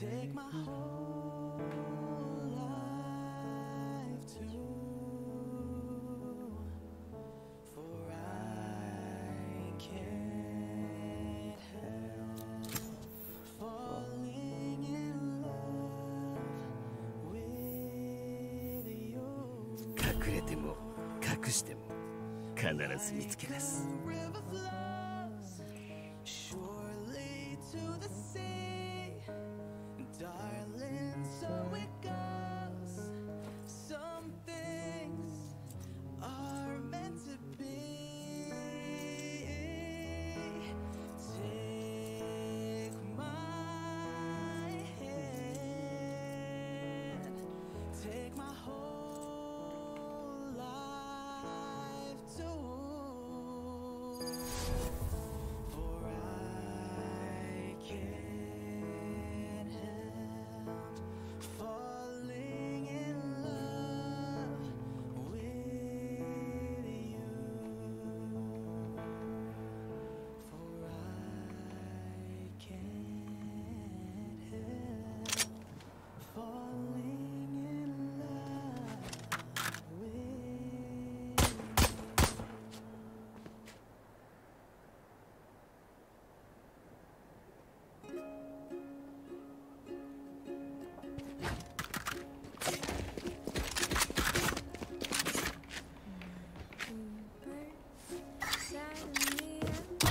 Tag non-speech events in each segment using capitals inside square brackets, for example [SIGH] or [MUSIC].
Take my whole life too, for I can't help falling in love with you. 隠れても隠しても必ず見つけ出す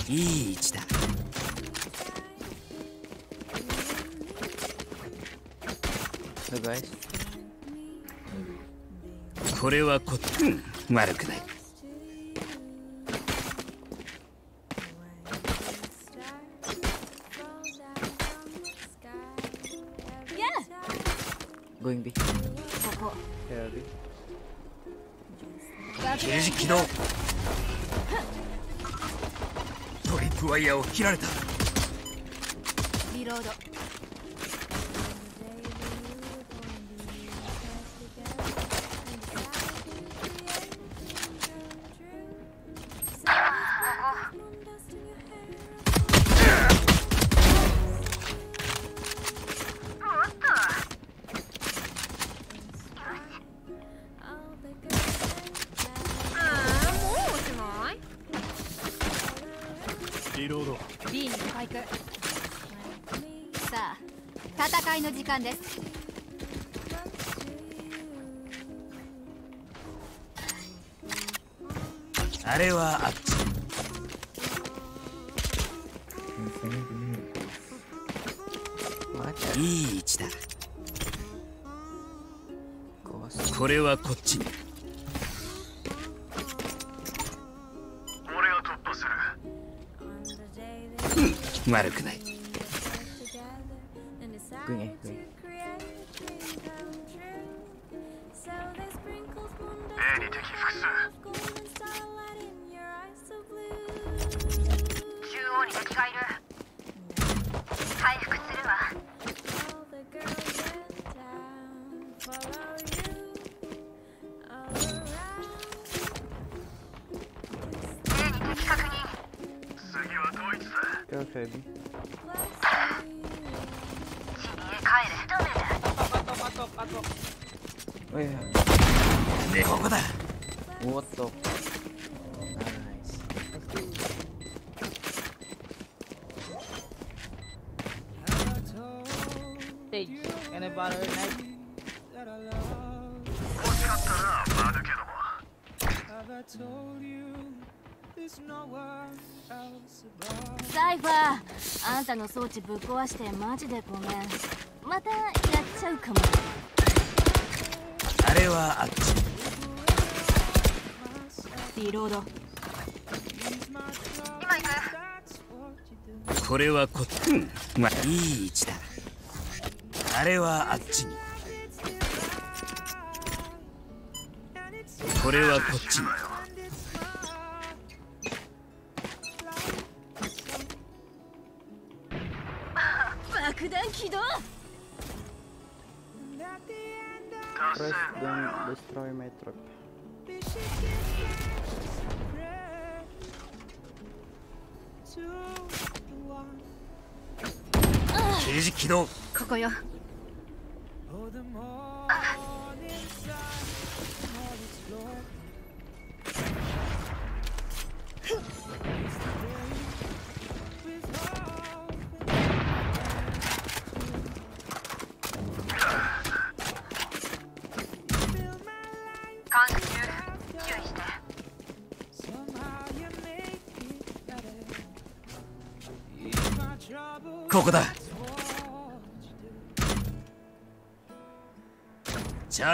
いい位置だ。これはこうん悪くない。Going B. ここ Yeah, B. 刑事起動アを切られた。はこっちに。ーあんたの装置ぶっ壊してマジでごめんまたやっちゃうかもあれはあっちリロード今行くこれはこっちうんまいい位置だあれはあっちにこれはこっちに。起動ここよ。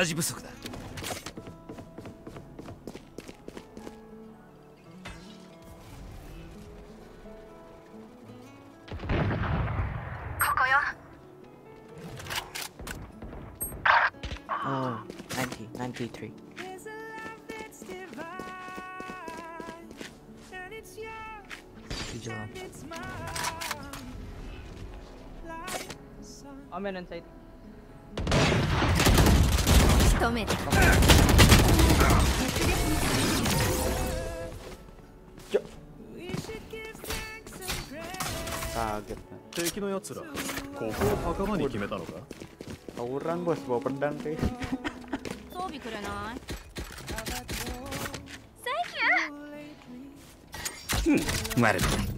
ジ不足だ 93. Video lang. Amen and sight. 仕留めたさあ、敵のやつら、ここを袴に決めたのか Orang bos bawa pedang sih. Sobi kurenai. Thank you. Hmm, mari.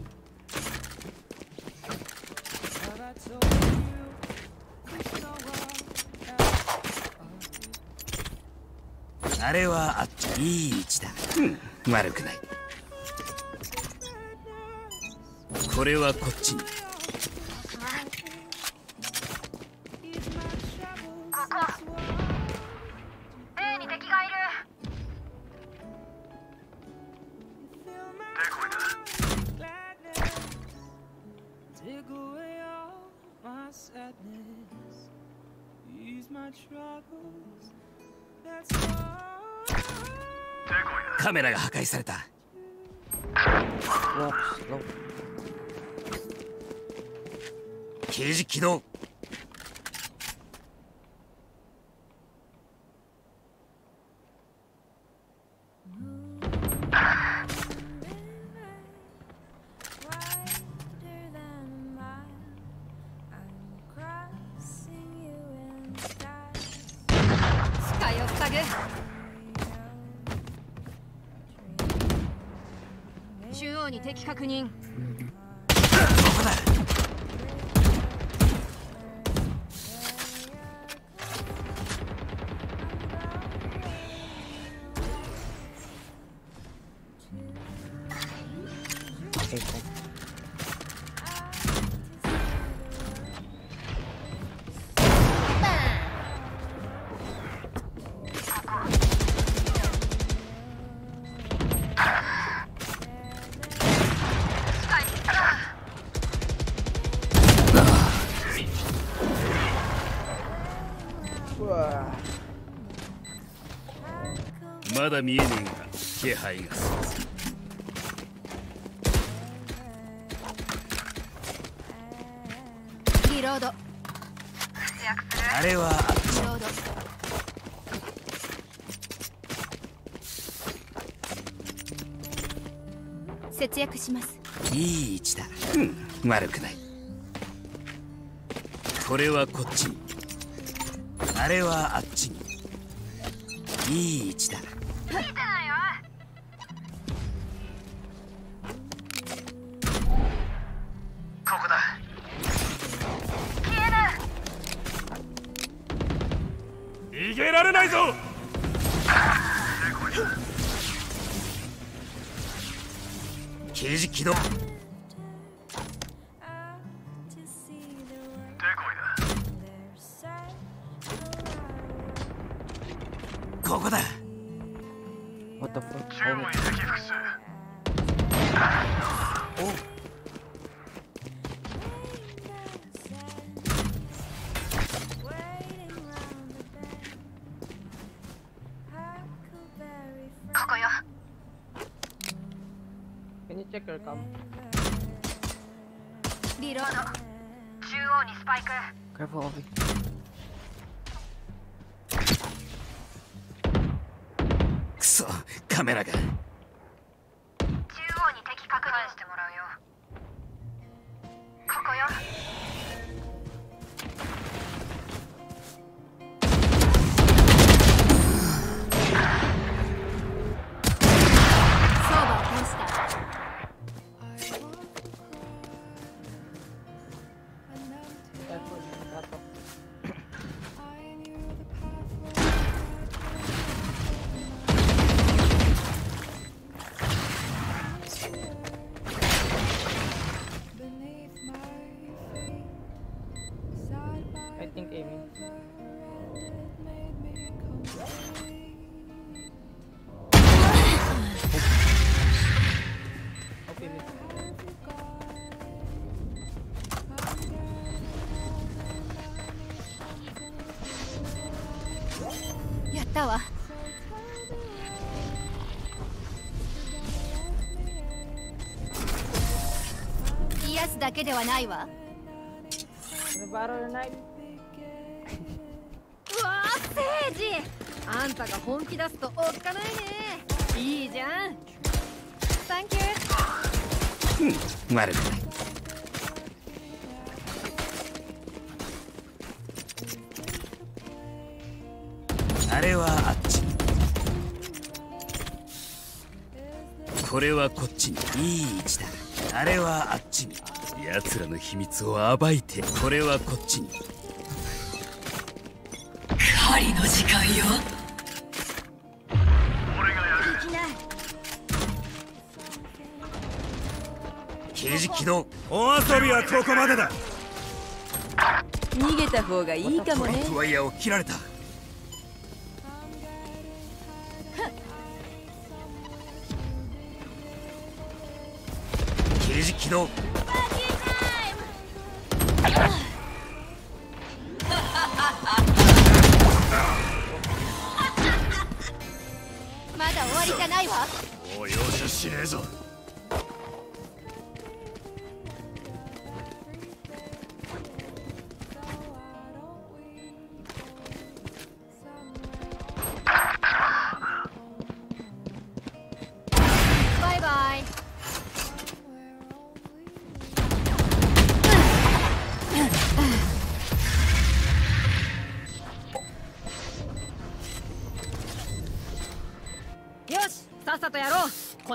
れはあっていい位置だ、うん、悪くない。これはこっちに。まだ見えねえが気配が。するあれは。リロー節約します。いい位置だ、うん、悪くない。これはこっちに。あれはあっちに。いい位置だ。けではないわ.うわーセージあんたが本気出すとおっかないね。いいじゃん。サンキュー。悪くな密を暴いてこれはこっちに。俺がやるできない。刑事起動お遊びはここまでだ。逃げた方がいいかもね。ワイヤーを切られた。刑事起動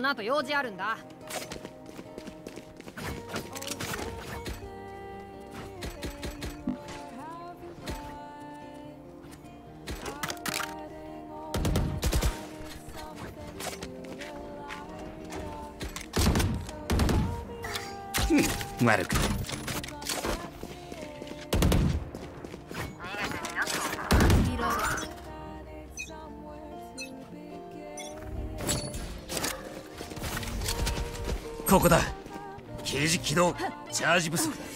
の後用事あるんだ。ここだ。刑事起動チャージ不足。だ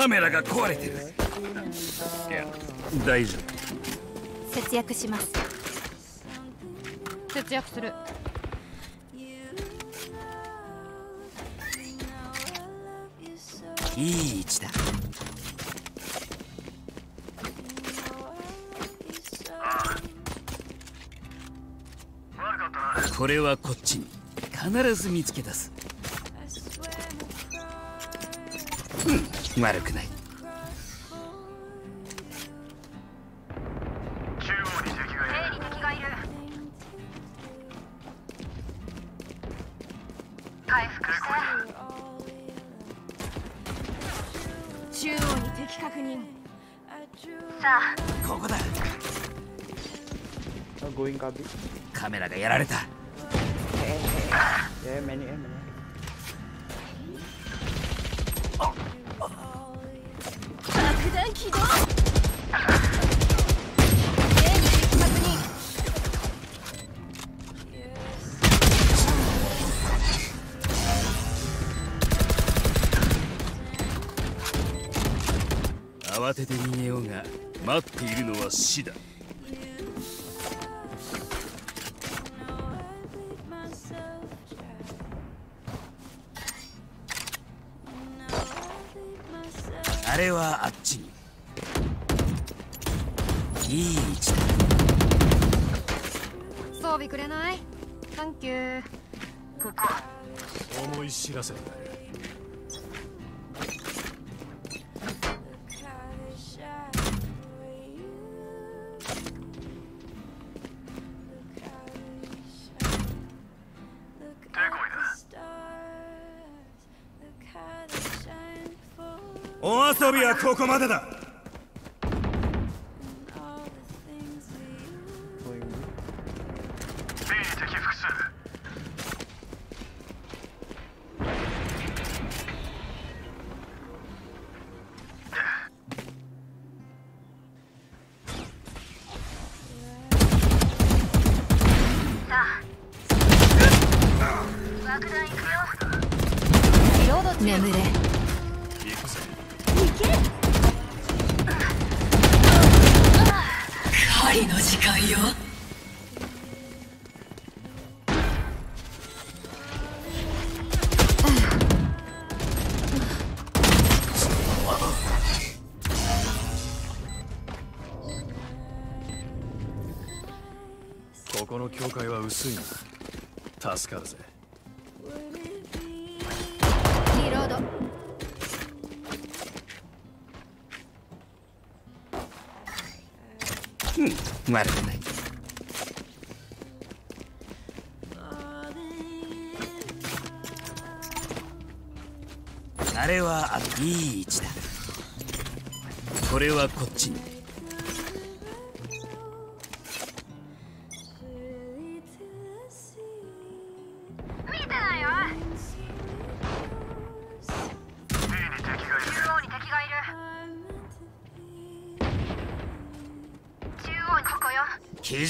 カメラが壊れてる。いや大丈節約します。節約する。いい位置だ。これはこっちに。必ず見つけ出す悪くない。はここまでだ。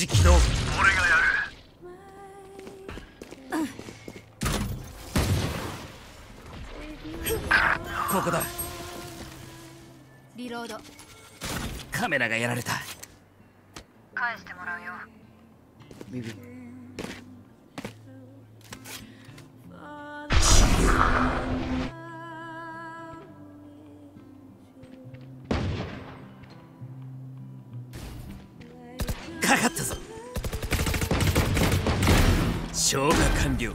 刑事起動俺がやる。ここだ。リロード。カメラがやられたかかったぞ。消火完了。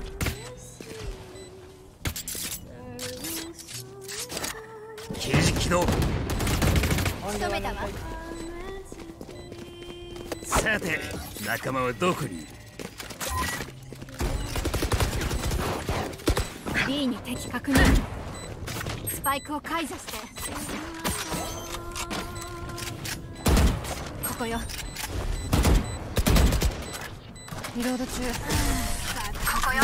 刑事起動仕留めたわ。さて仲間はどこに？いる B に敵確認スパイクを解除して。ここよリロード中ここよ。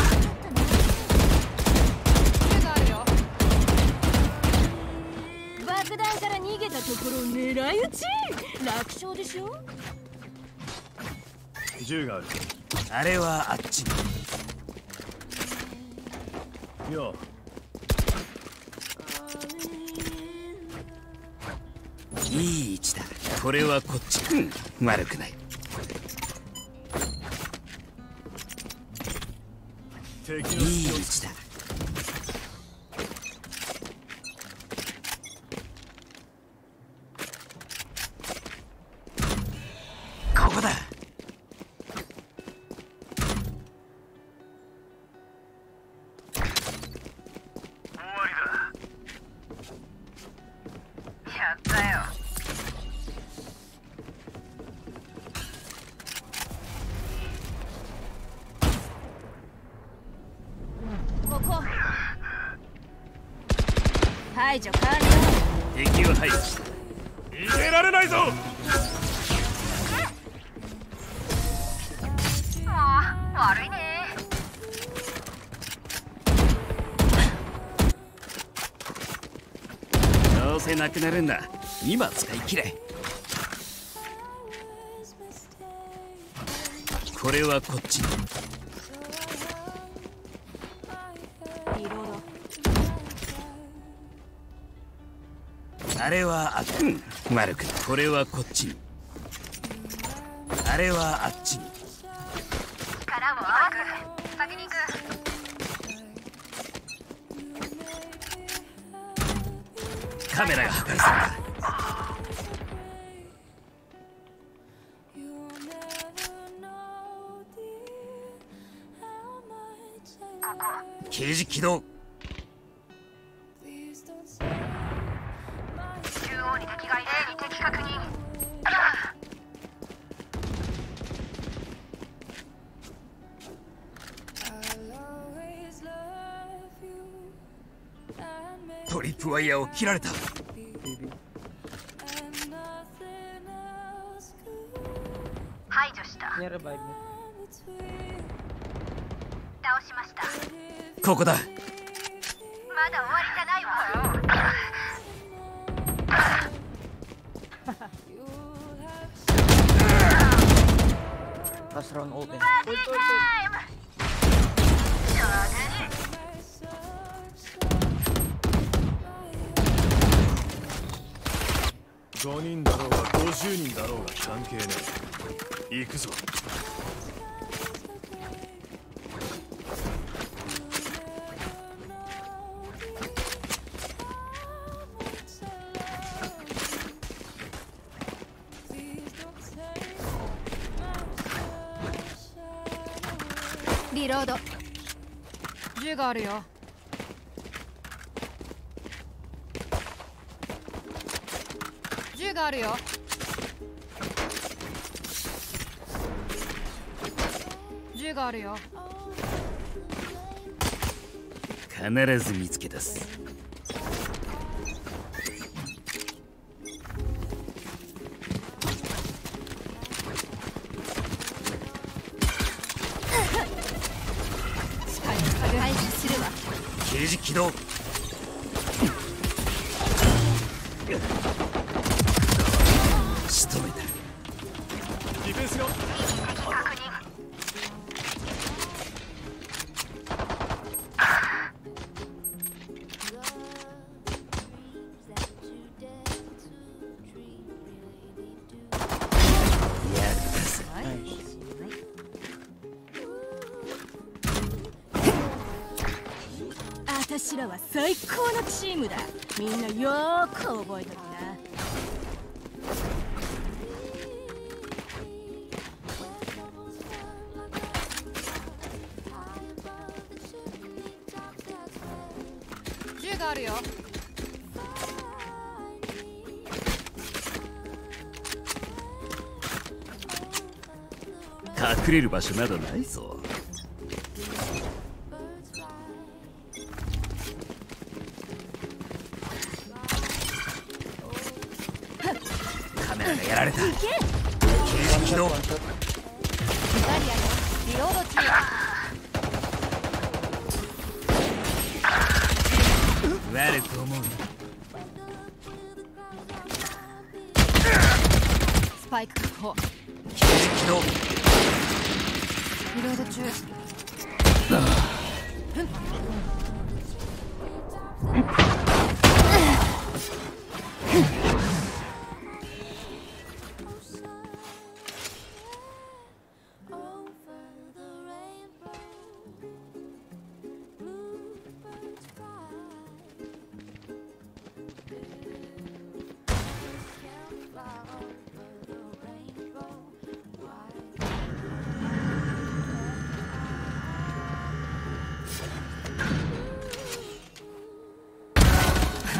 銃があるよ。爆弾から逃げたところを狙い撃ち。楽勝でしょ？銃がある。あれはあっちによいい位置だ。これはこっち。うん。悪くないくなるんだ。今使い切れ。これはこっち。にあれはあっうん。悪くこれはこっち。にあれはあっち起動。中央に敵がいる A に敵確認トリップワイヤーを切られたここだ。あるよ。銃があるよ。銃があるよ。必ず見つけ出す。れる場所などないぞ。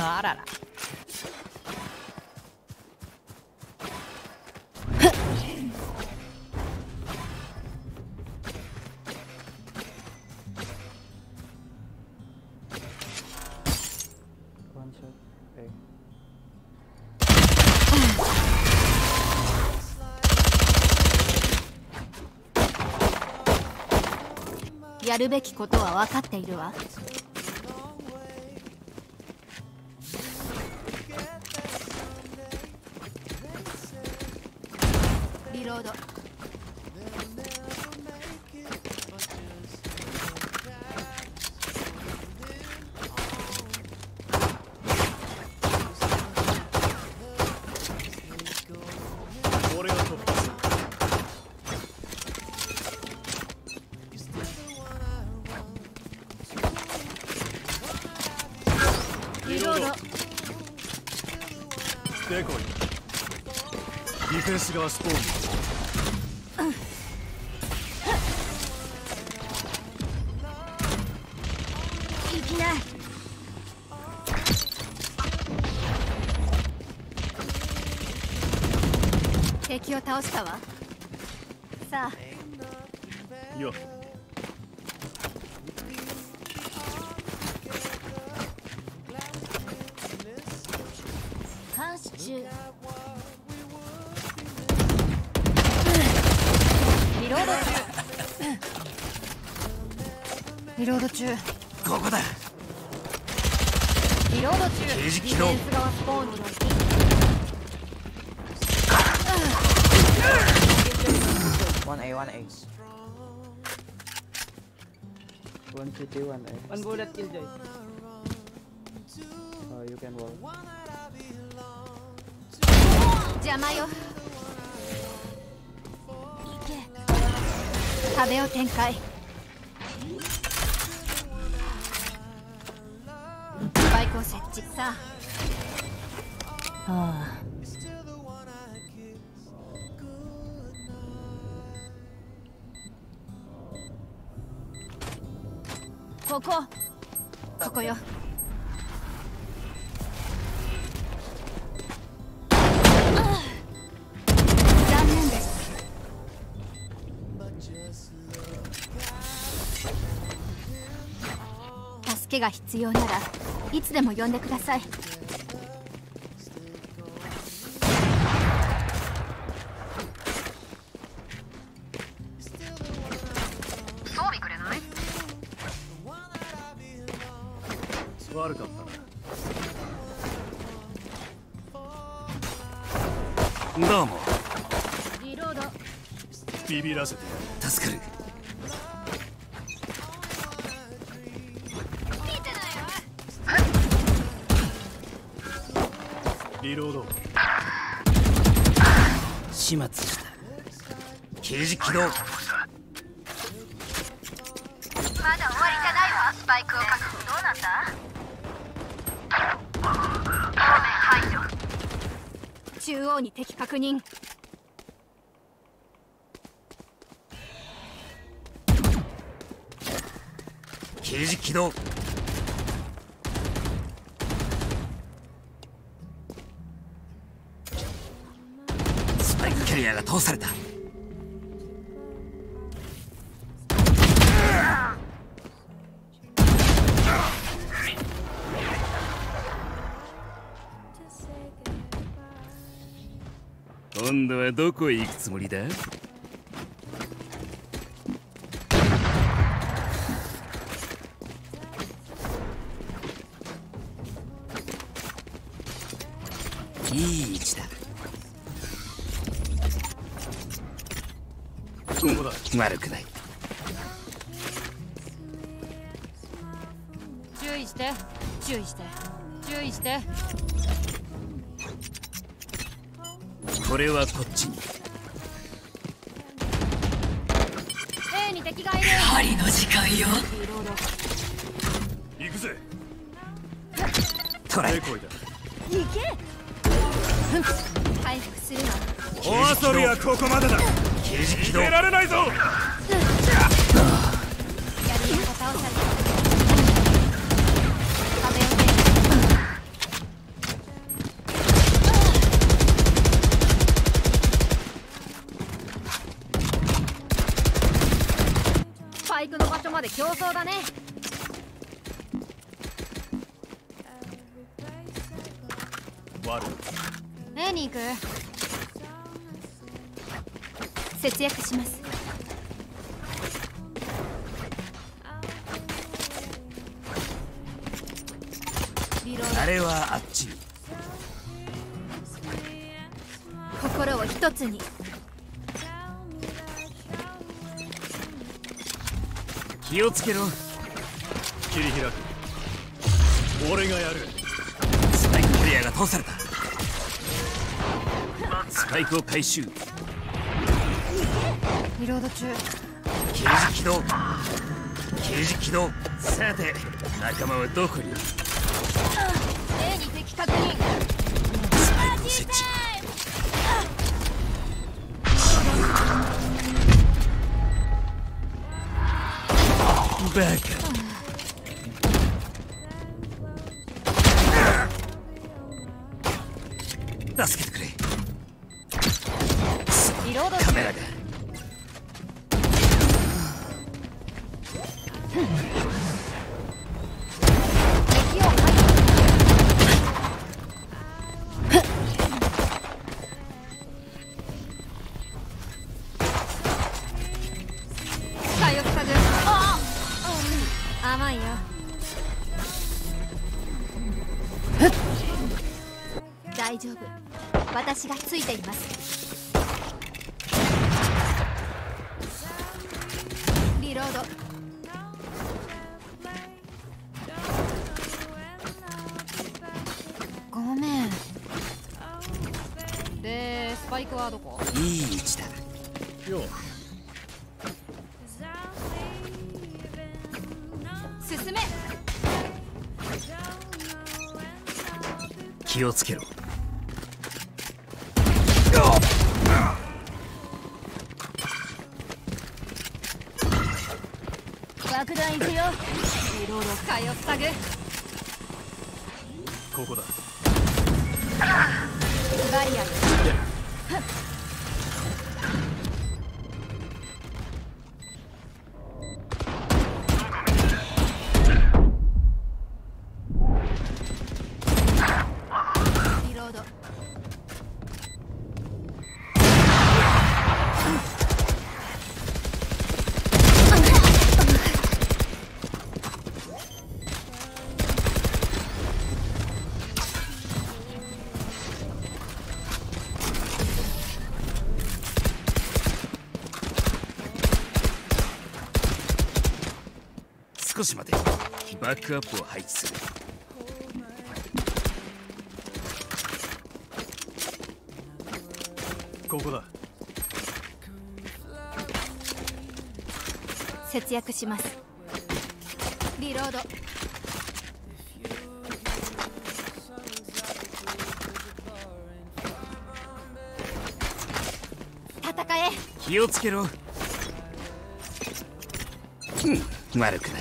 あらら。やるべきことは分かっているわ。西側スポーン、敵を倒したわ。One bullet kill Joy. Uh, you can walk. Jamayo. 壁を展開。が必要ならいつでも呼んでください。つもりだ。いい位置だ。悪くない。注意して。注意して。注意して。これはこっち。回収。リロード中。刑事起動。刑事起動。さて仲間はどこに？私がついています。リロード。ごめん。でスパイクはどこ？いい位置だ。よう。進め。気をつけろ爆弾いくよリロード使バックアップを配置する。ここだ。節約します。リロード。戦え。気をつけろ。うん悪くない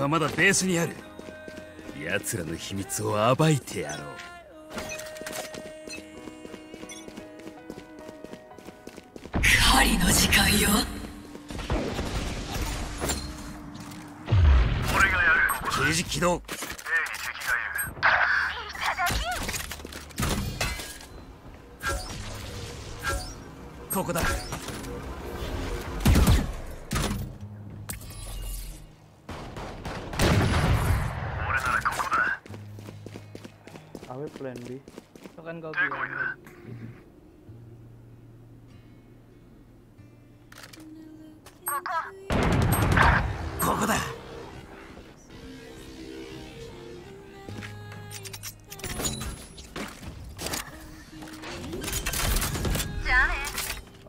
はまだベースにある。奴らの秘密を暴いてやろう。狩りの時間よ。刑事起動ここだ。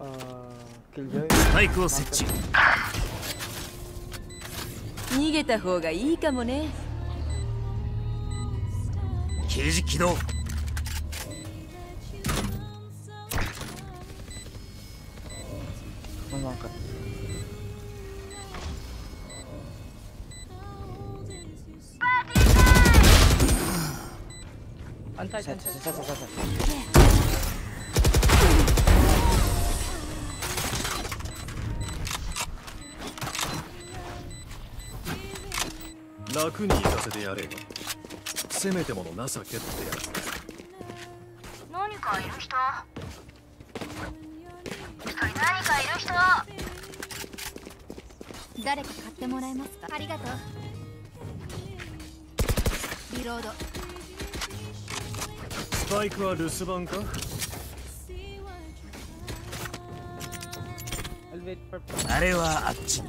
あーキルジョイスパイクを設置。逃げた方がいいかもね。刑事起動楽に行かせてやれよせめてもの情けってやつだ何か？いる人一人何かいる人誰か買ってもらえますか？ありがとうリロード。スパイクは留守番か？I'll wait for あれはあっちに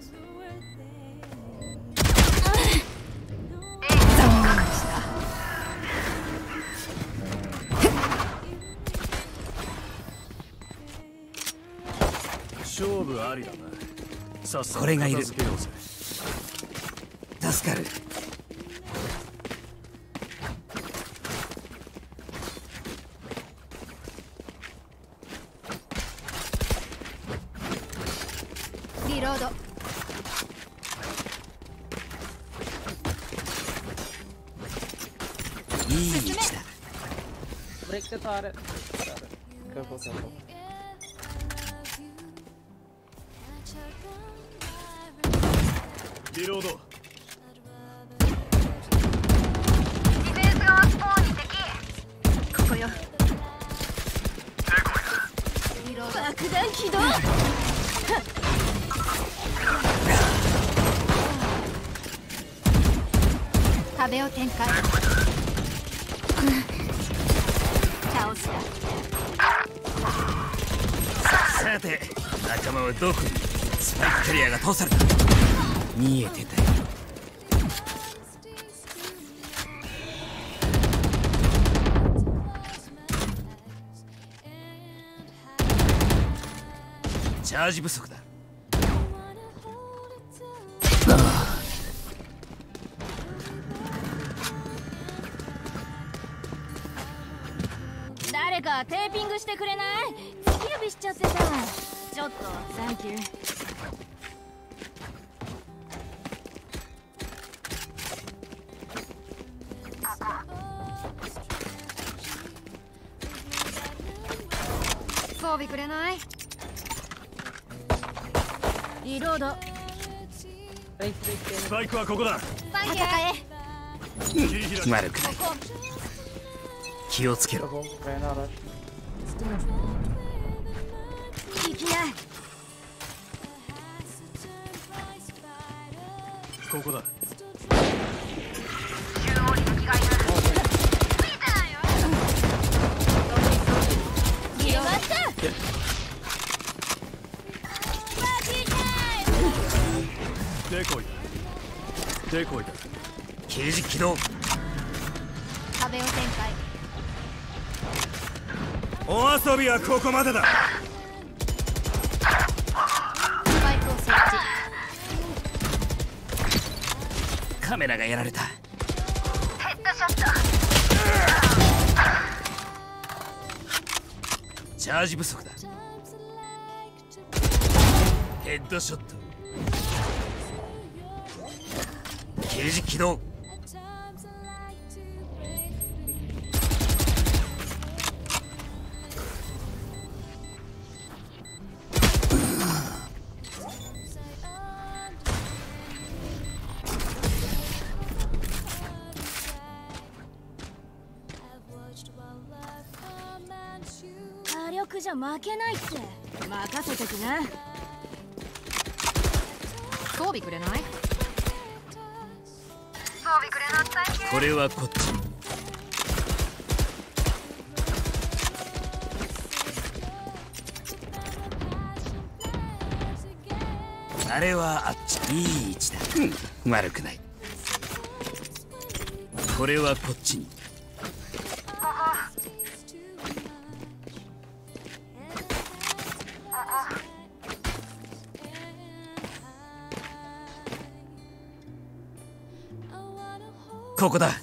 ありだな。さっさとこれがいる。助かる。リロード。いい位置だどこにスパイクキャリアが倒された。見えてたよ。チャージ不足はここだ。気をつけろここまでだ。カメラがやられた。ヘッドショット。チャージ不足だ。ヘッドショット。けないって。任せてきな。装備くれない？装備くれなさいこれはこっち。あれはあっち。いい位置だ、うん、悪くない。これはこっちにここだ。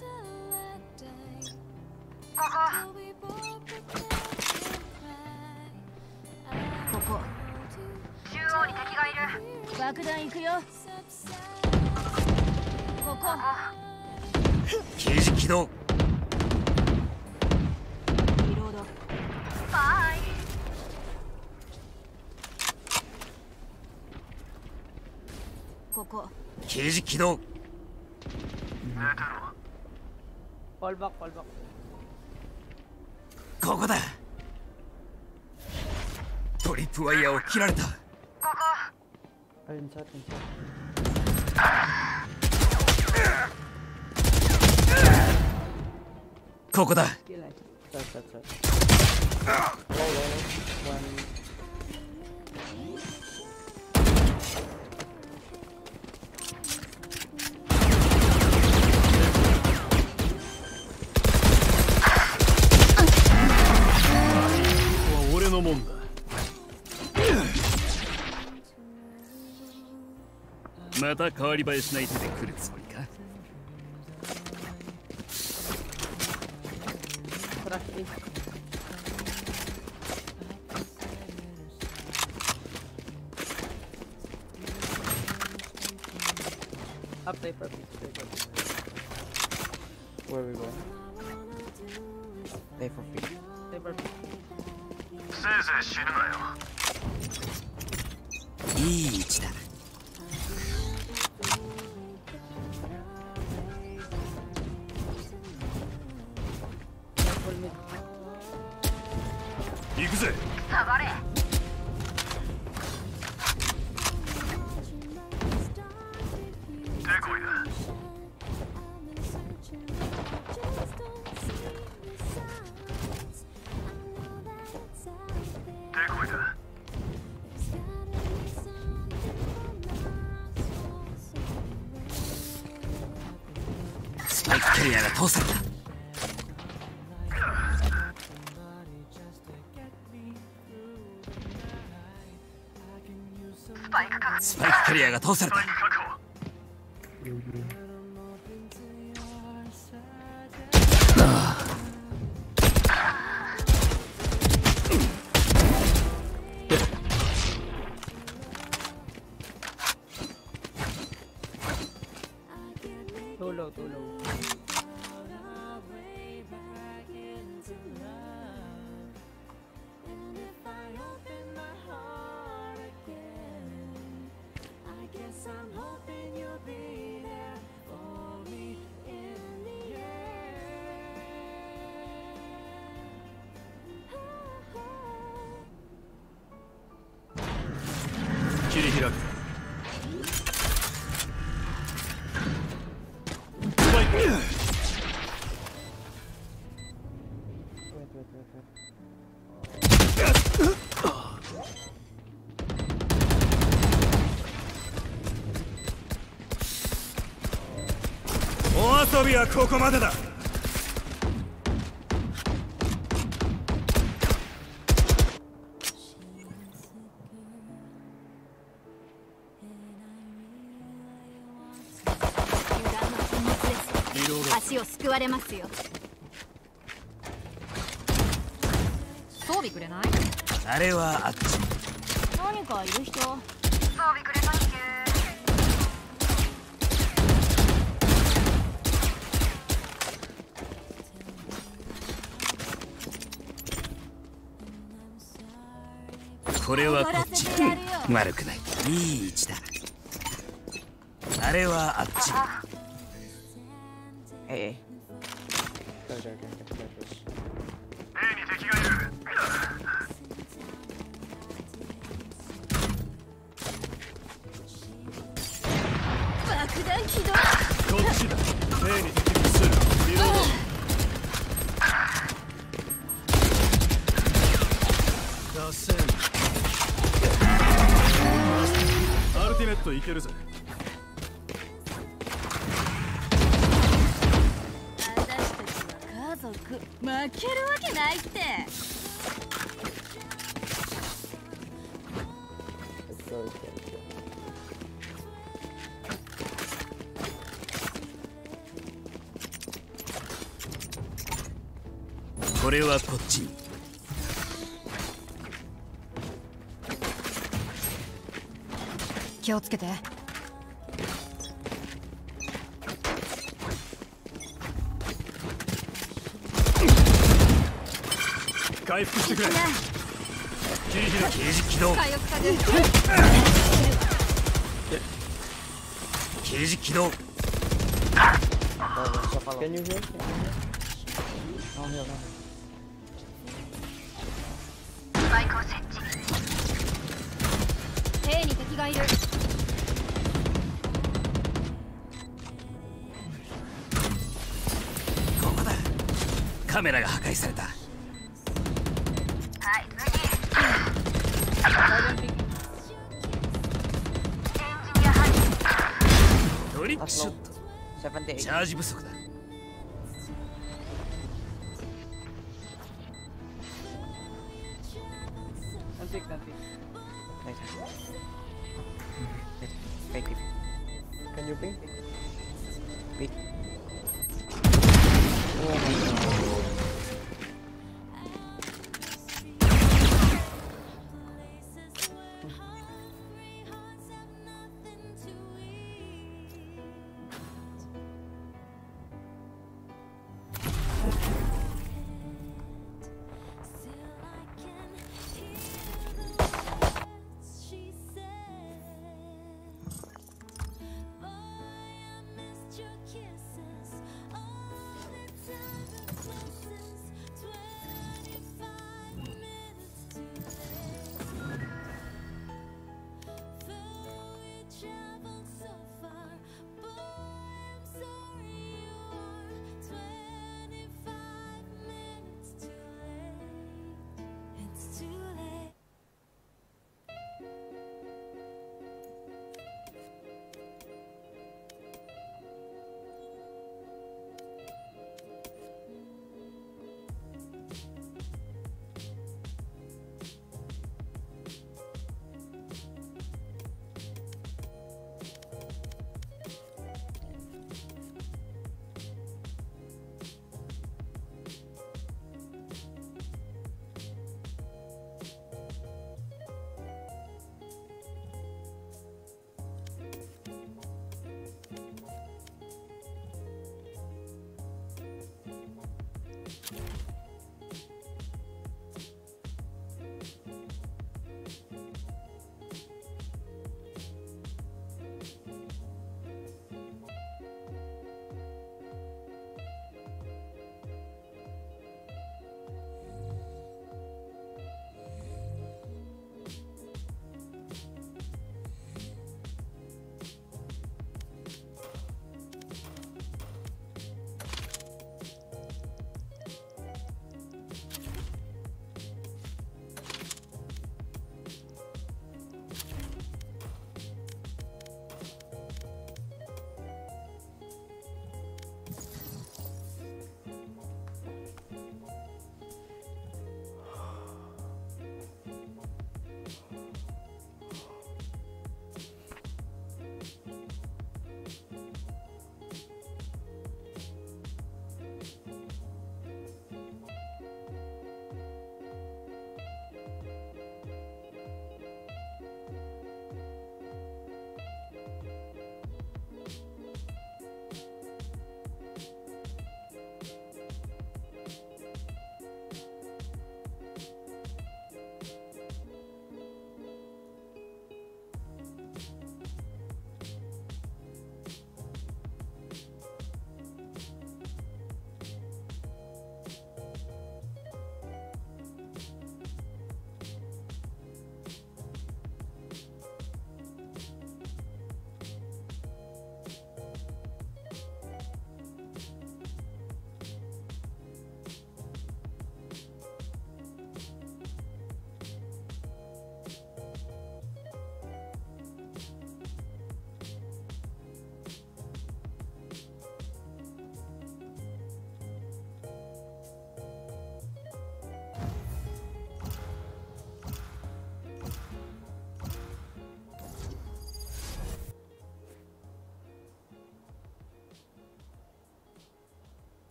切られた。ここだ。また変わり映えしない手で来るつもりか？リアが倒された。スパイクキャリアが倒された。遊びはここまでだ。足をすくわれますよ。悪くない。いい位置だ。あれはあっち。これはこっち。に気をつけて。回復してくれ。切り開き刑事起動。刑事起動。Can you hear? No, no, no. ーカメラが破壊された。リックショット。78チャージ不足だ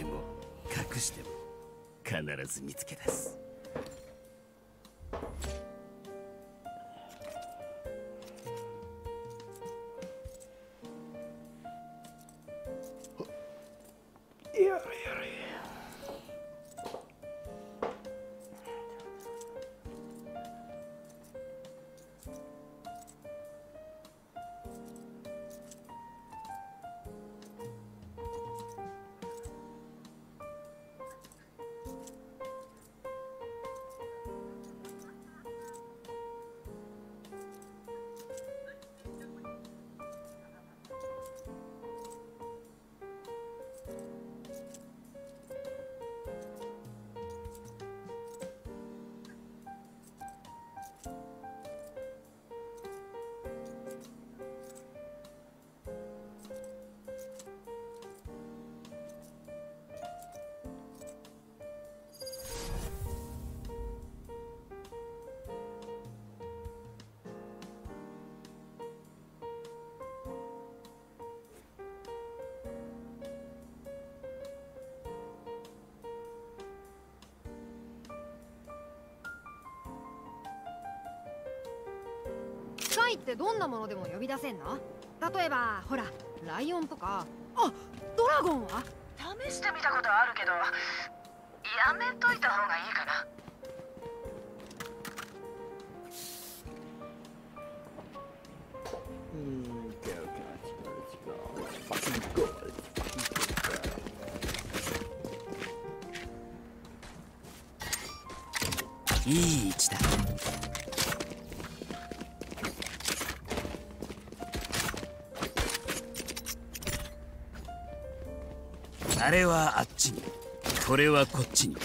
ても隠しても必ず見つけ出す。んなものでも呼び出せんの？例えばほらライオンとか。あドラゴンは？試してみたことあるけどやめといた方がいいかあれはあっちにこれはこっちに。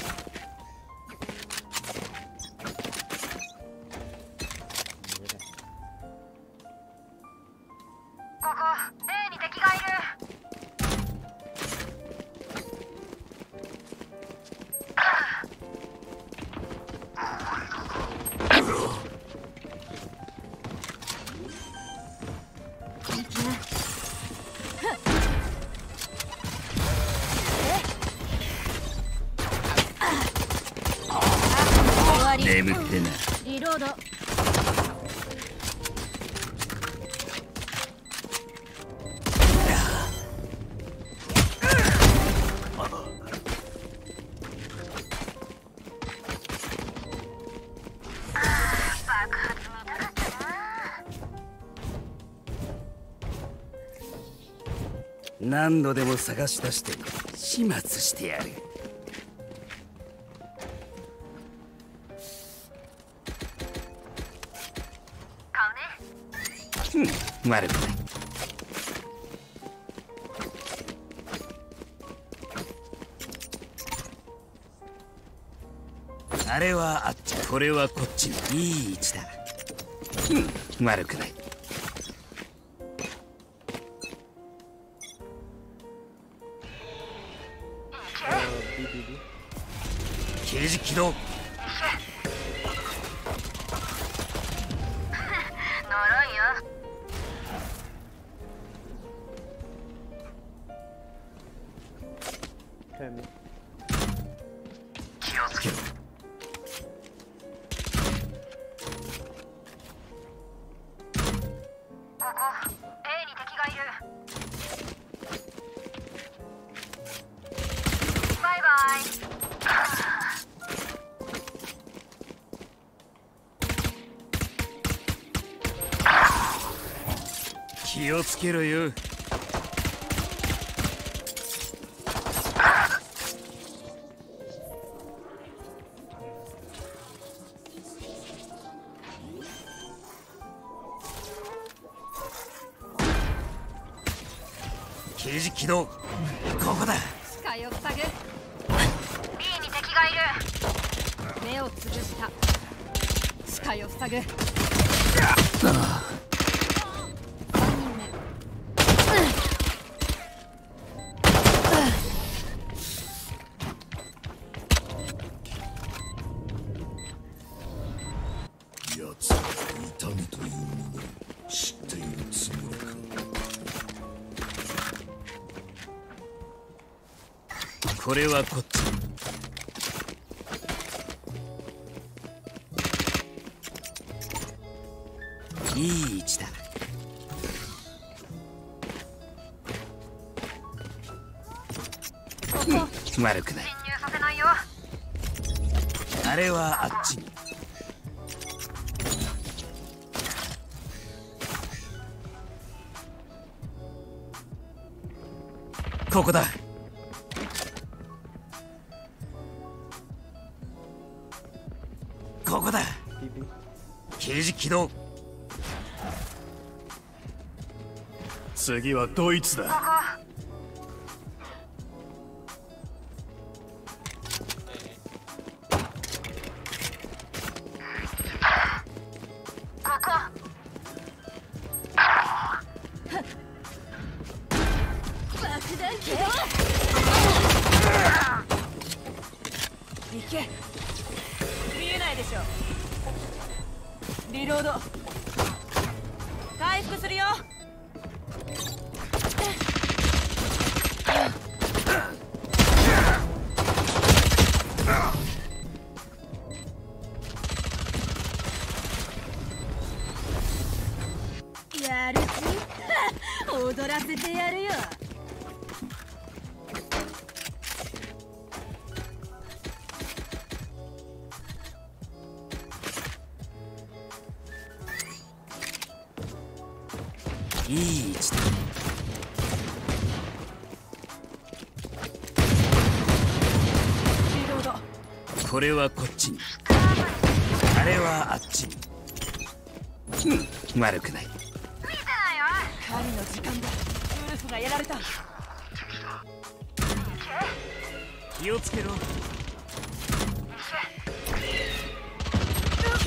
何度でも探し出して始末してやる。買うね。うん悪くない。あれはあっちこれはこっちのいい位置だ。うん悪くない刑事目をつぶした。視界を塞ぐ。3人目奴は痛みというものを知っているつもりか。これはこっ悪くない。侵入させないよ。あれはあっちに。ここだ。ここだ。刑事起動。次はドイツだれはこっちに。あれはあっちに。うん悪くない。狩りの時間だ。ウルフがやられた。気をつけろ。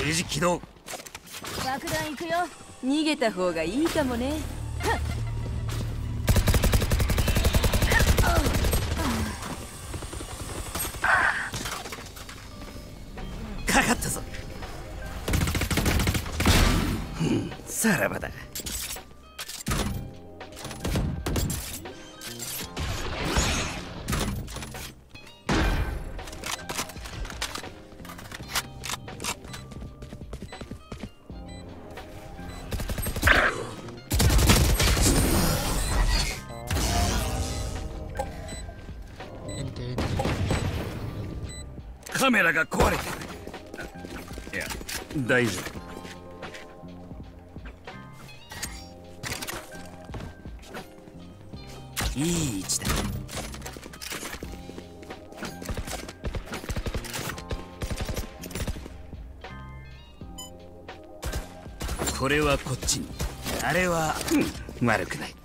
刑事起動。爆弾行くよ。逃げた方がいいかもねメラが壊れてる。いや大丈夫いい位置だ。これはこっちに。あれは、うん、悪くない。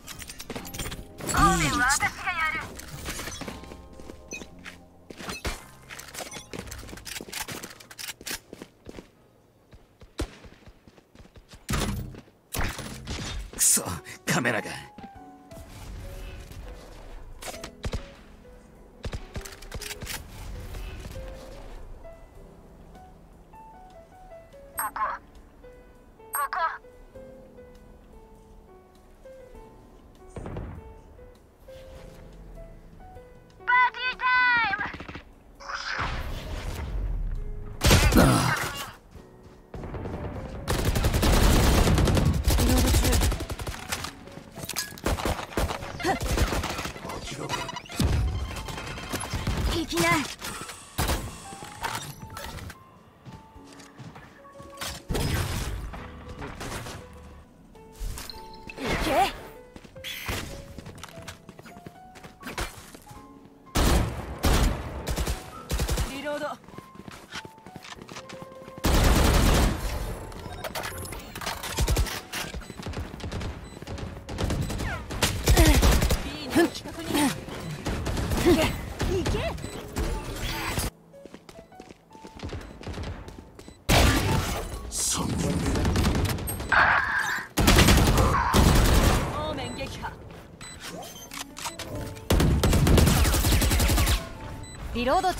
リロード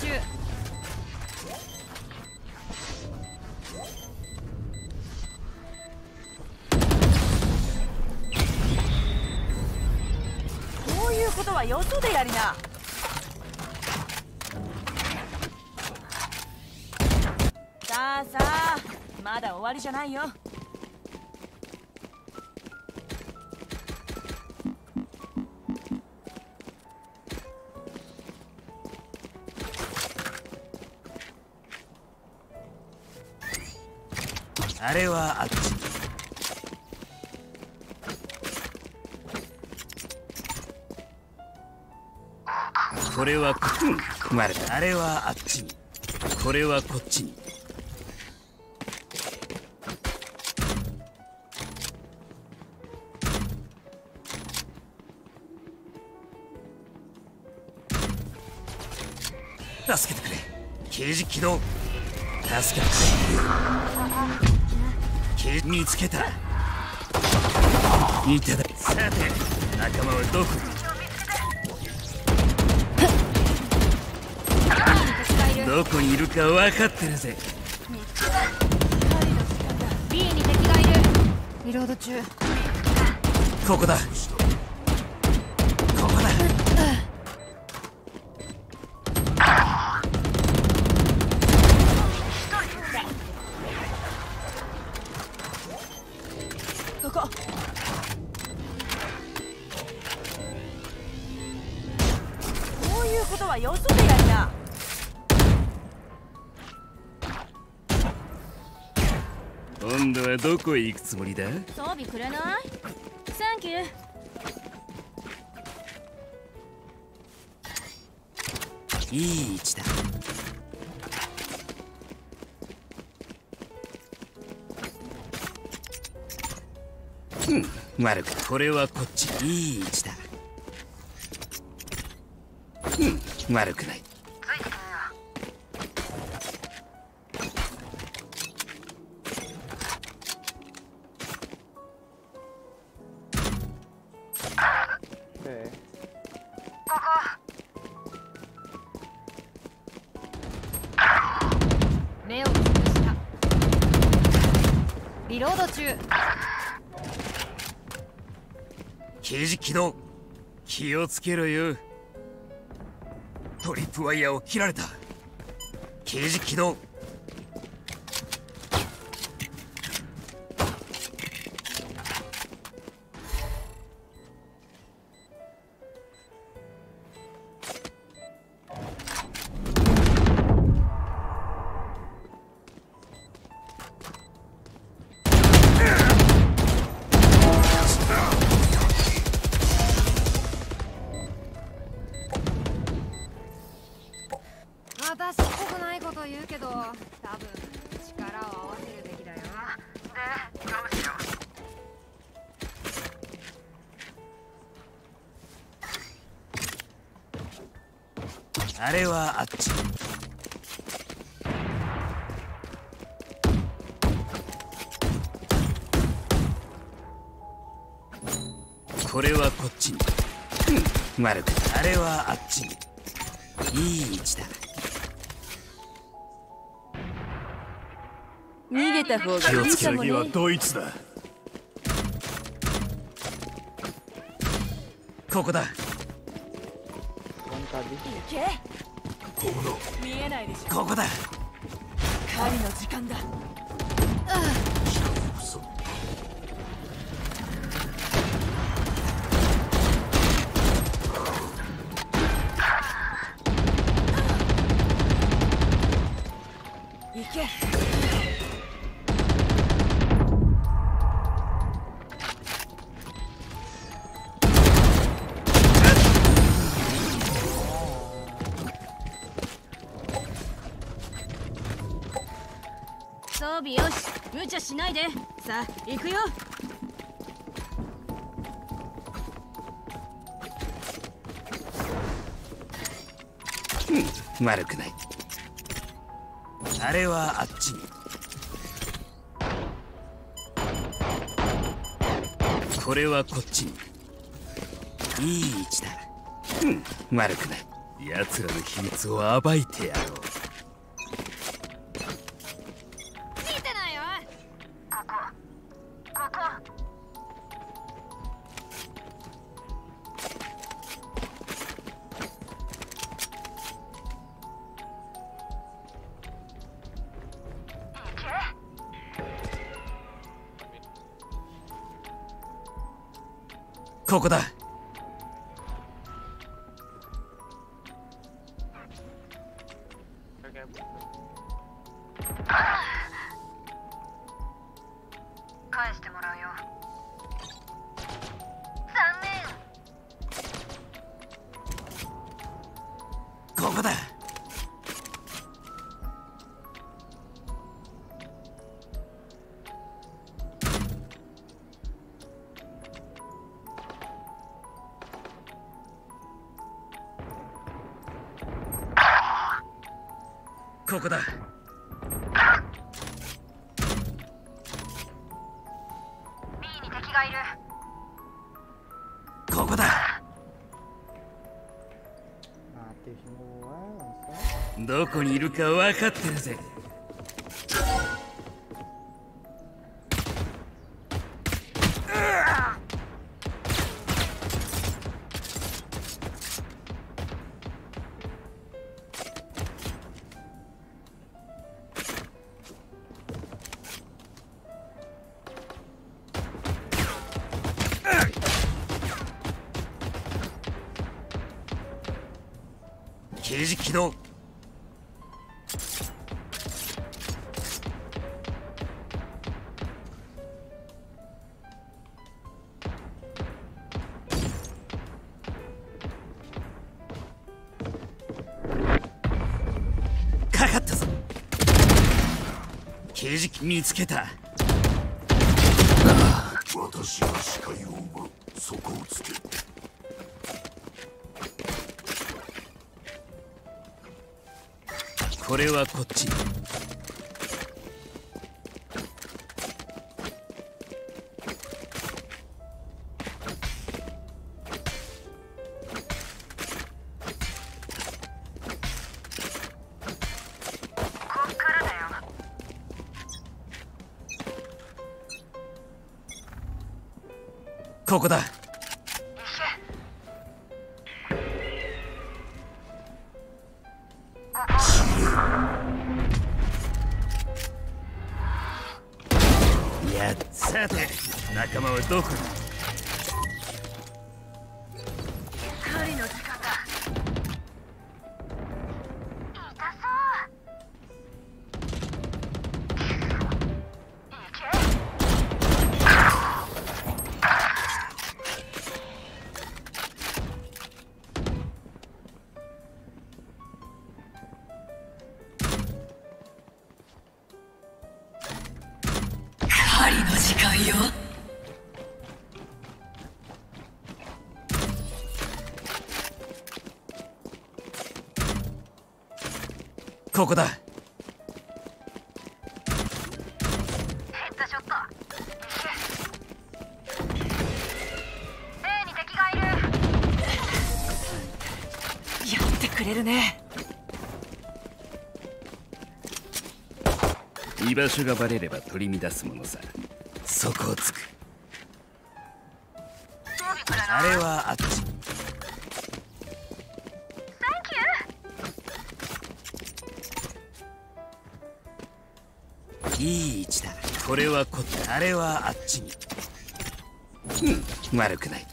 うん悪くあれはあっちに。これはこっちに。助けてくれ。刑事起動。助けてくれ。刑見つけた。いた。ださて仲間はどこに？どこにいるか分かってるぜ。B に敵がいる。リロード中。ここだどこへ行くつもりだ？装備くれない？サンキューいい位置だ。うん悪くこれはこっち。いい位置だ。うん悪くないをつけろよ。トリップワイヤーを切られた。刑事起動。た方が気をつけいいかも次はねドイツだ。ここだ。tadi 行け見えないでしょ。ここだ。狩りの時間だ。行ないで。さあ行くよ。悪くない。あれはあっちに。これはこっちに。いい位置だ。うん悪くない。奴らの秘密を暴いてやろう。見つけた。私が視界を奪うそこをつけこれはこっちにこここだ。やっさて仲間はどこだ？場所がバレれば取り乱すものさ。そこをつく。あれはあっちいい位置だ。これはこっち。あれはあっちに。うん。悪くない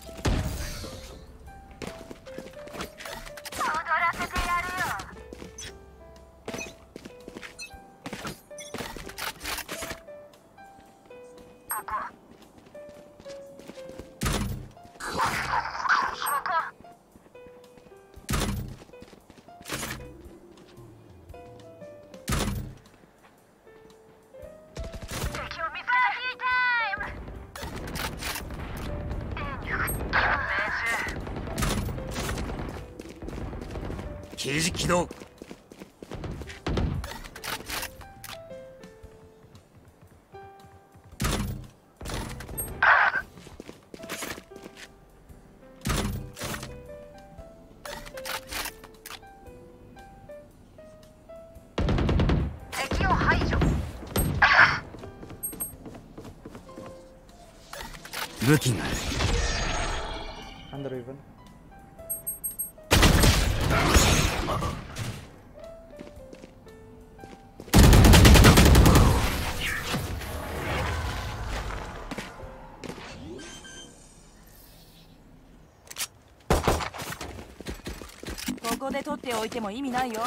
庫で取っておいても意味ないよ。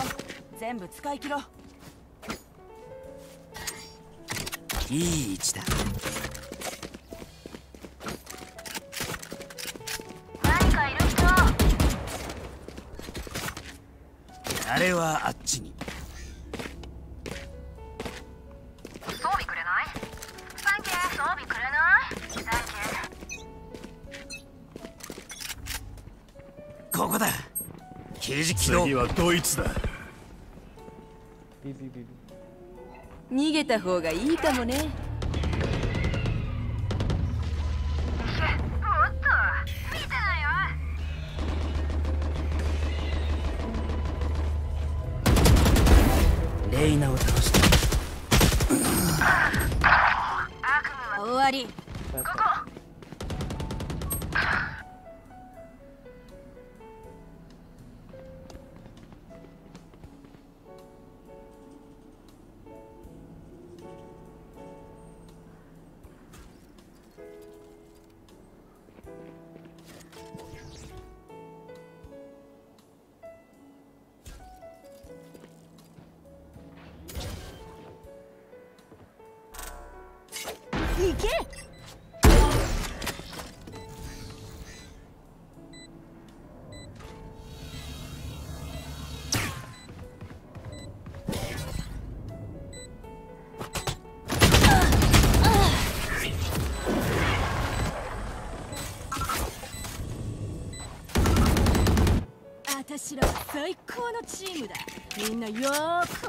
全部使い切ろう。いい位置だ。何かいる人。あれはあっちに次はドイツだ。逃げた方がいいかもね。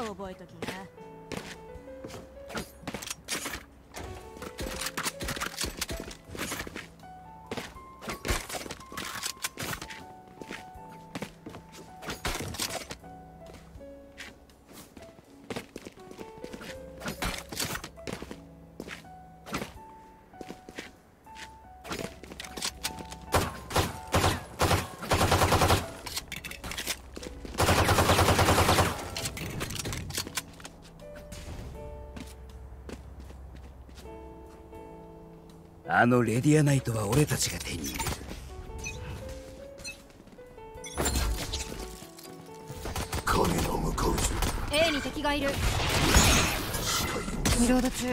覚えときあのレディアナイトは俺たちが手に入れる。A に敵がいる。リロード中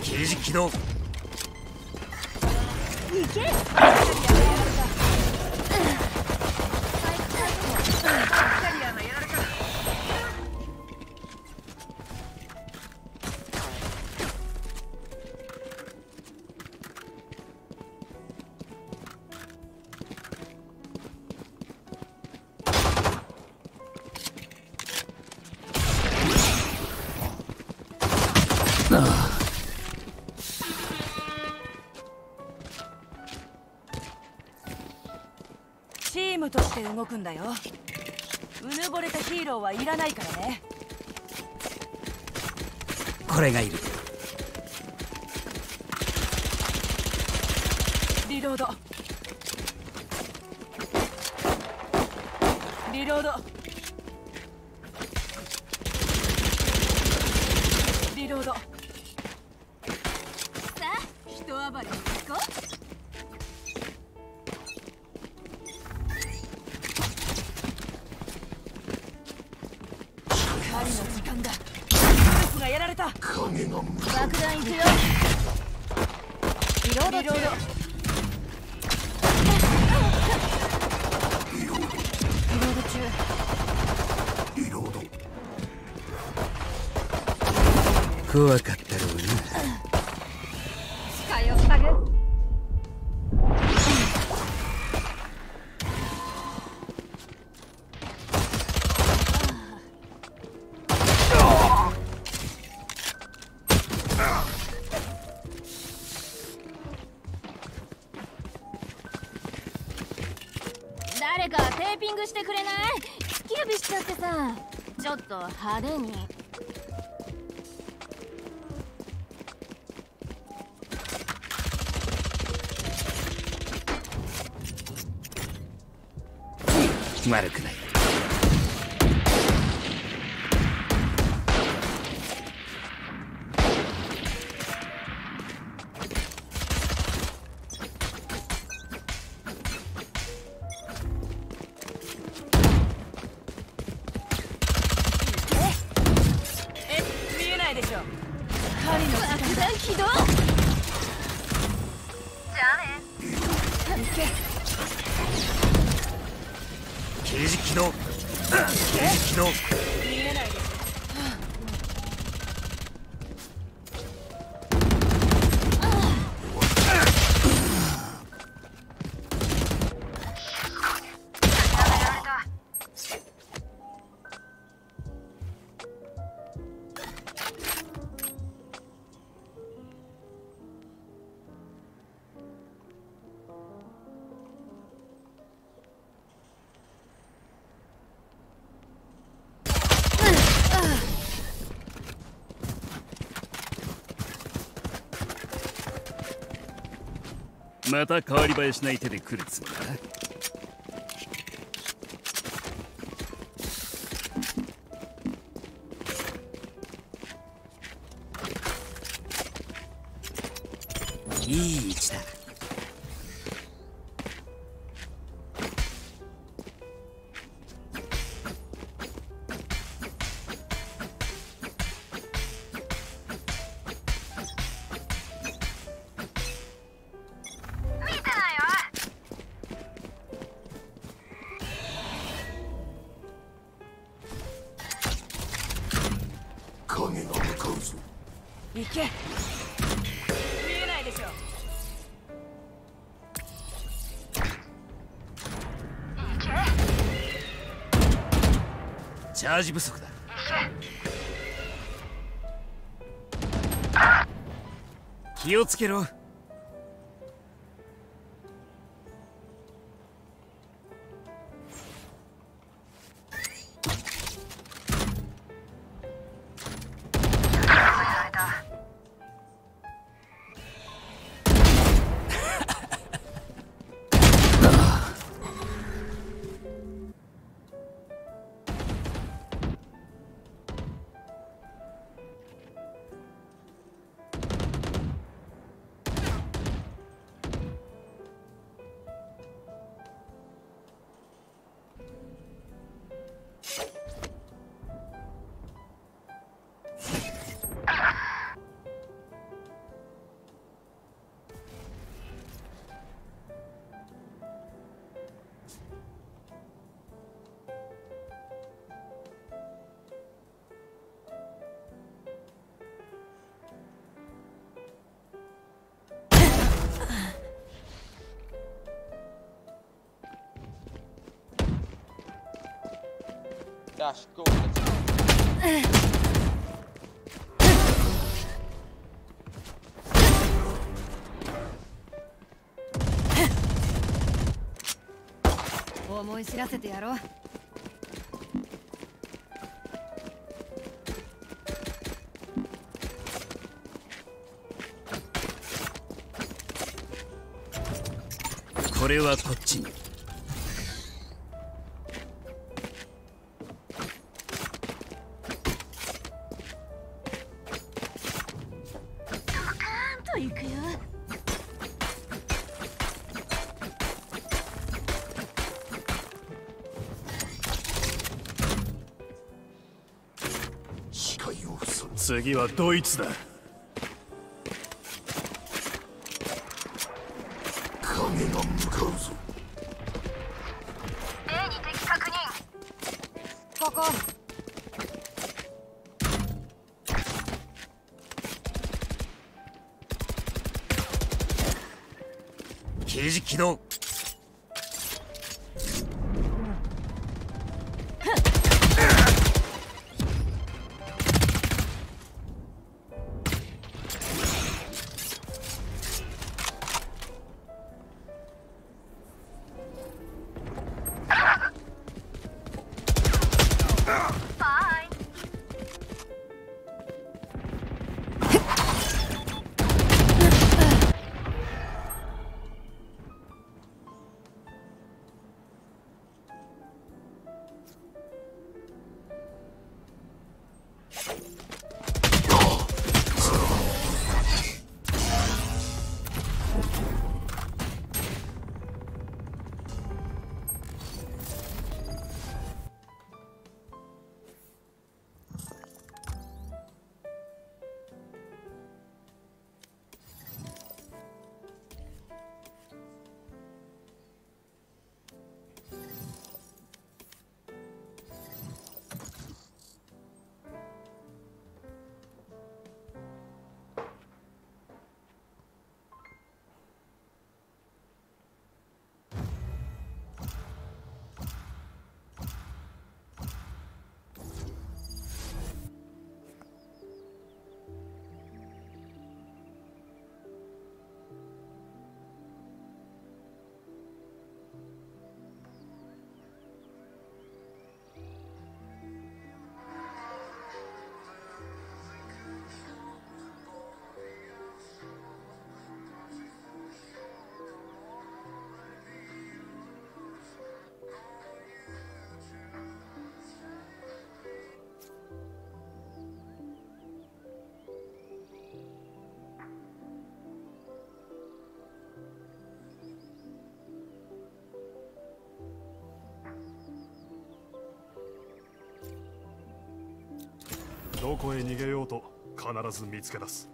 刑事起動動くんだよ。うぬぼれたヒーローはいらないからね。これがいる。狩りの時間だ。がやられたう爆弾行くよ。リロードリロードリロード中。怖かっ悪くまた代わり映えしない手で来るつもりだ。ャージ不足だ。気をつけろ。思い知らせてやろう。これはこっちに次はドイツだ。どこへ逃げようと必ず見つけ出す。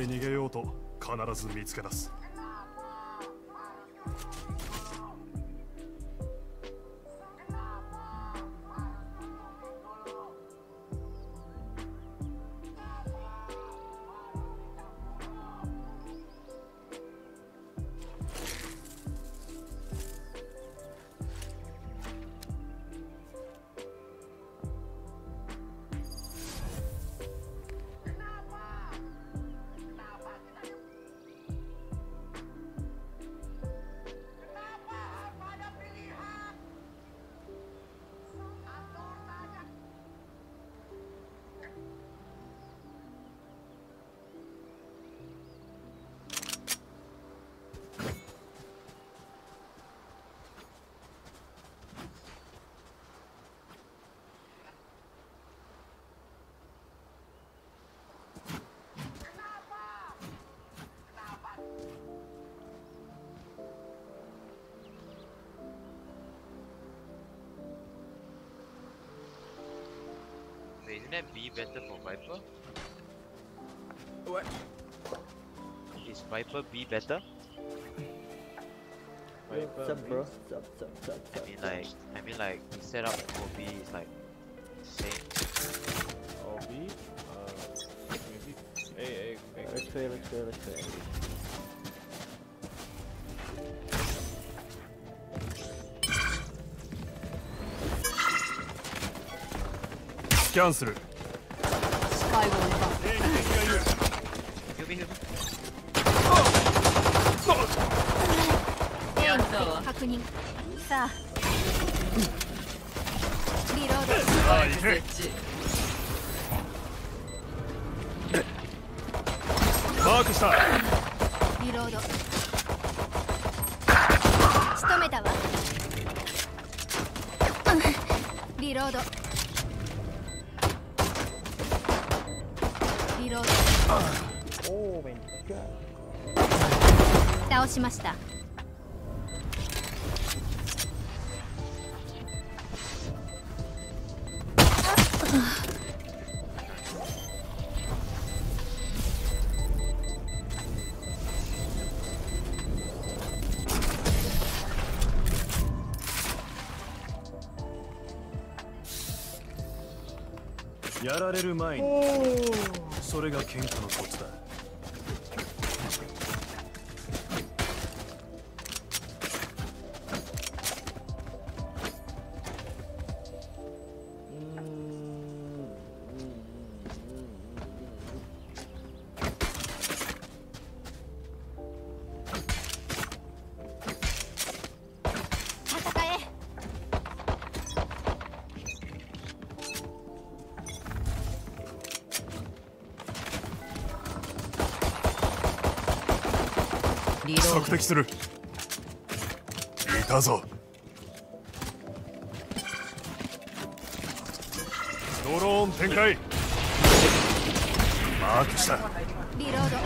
へ逃げようと必ず見つけ出す。Wait, isn't that B better for Viper? What? Is Viper B better? What's up, bro? What's up, what's up, what's up, what's I mean like, I mean like, the setup for B is like same. Oh, B? Uh, maybe A, A, A. up? Let's play, let's play, let's play. キャンする視界を奪う Heal me, heal me. エイム確認さあリロード。さあ行けマークしたリロード。仕留めたわリロードリロード Oh my god. 倒しました。索敵する。いたぞ。ドローン展開。マークした。リロード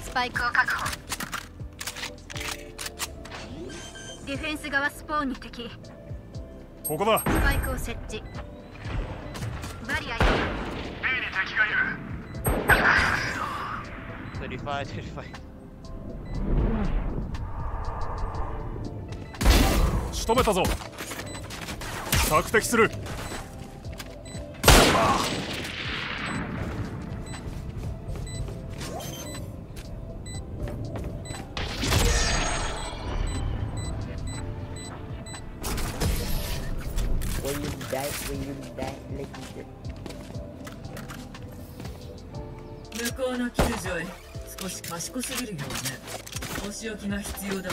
スパイクを確保ディフェンス側スポーンに敵ここだ。スパイクを設置。バリア35 35 [LAUGHS] 仕留めたぞ。索敵する仕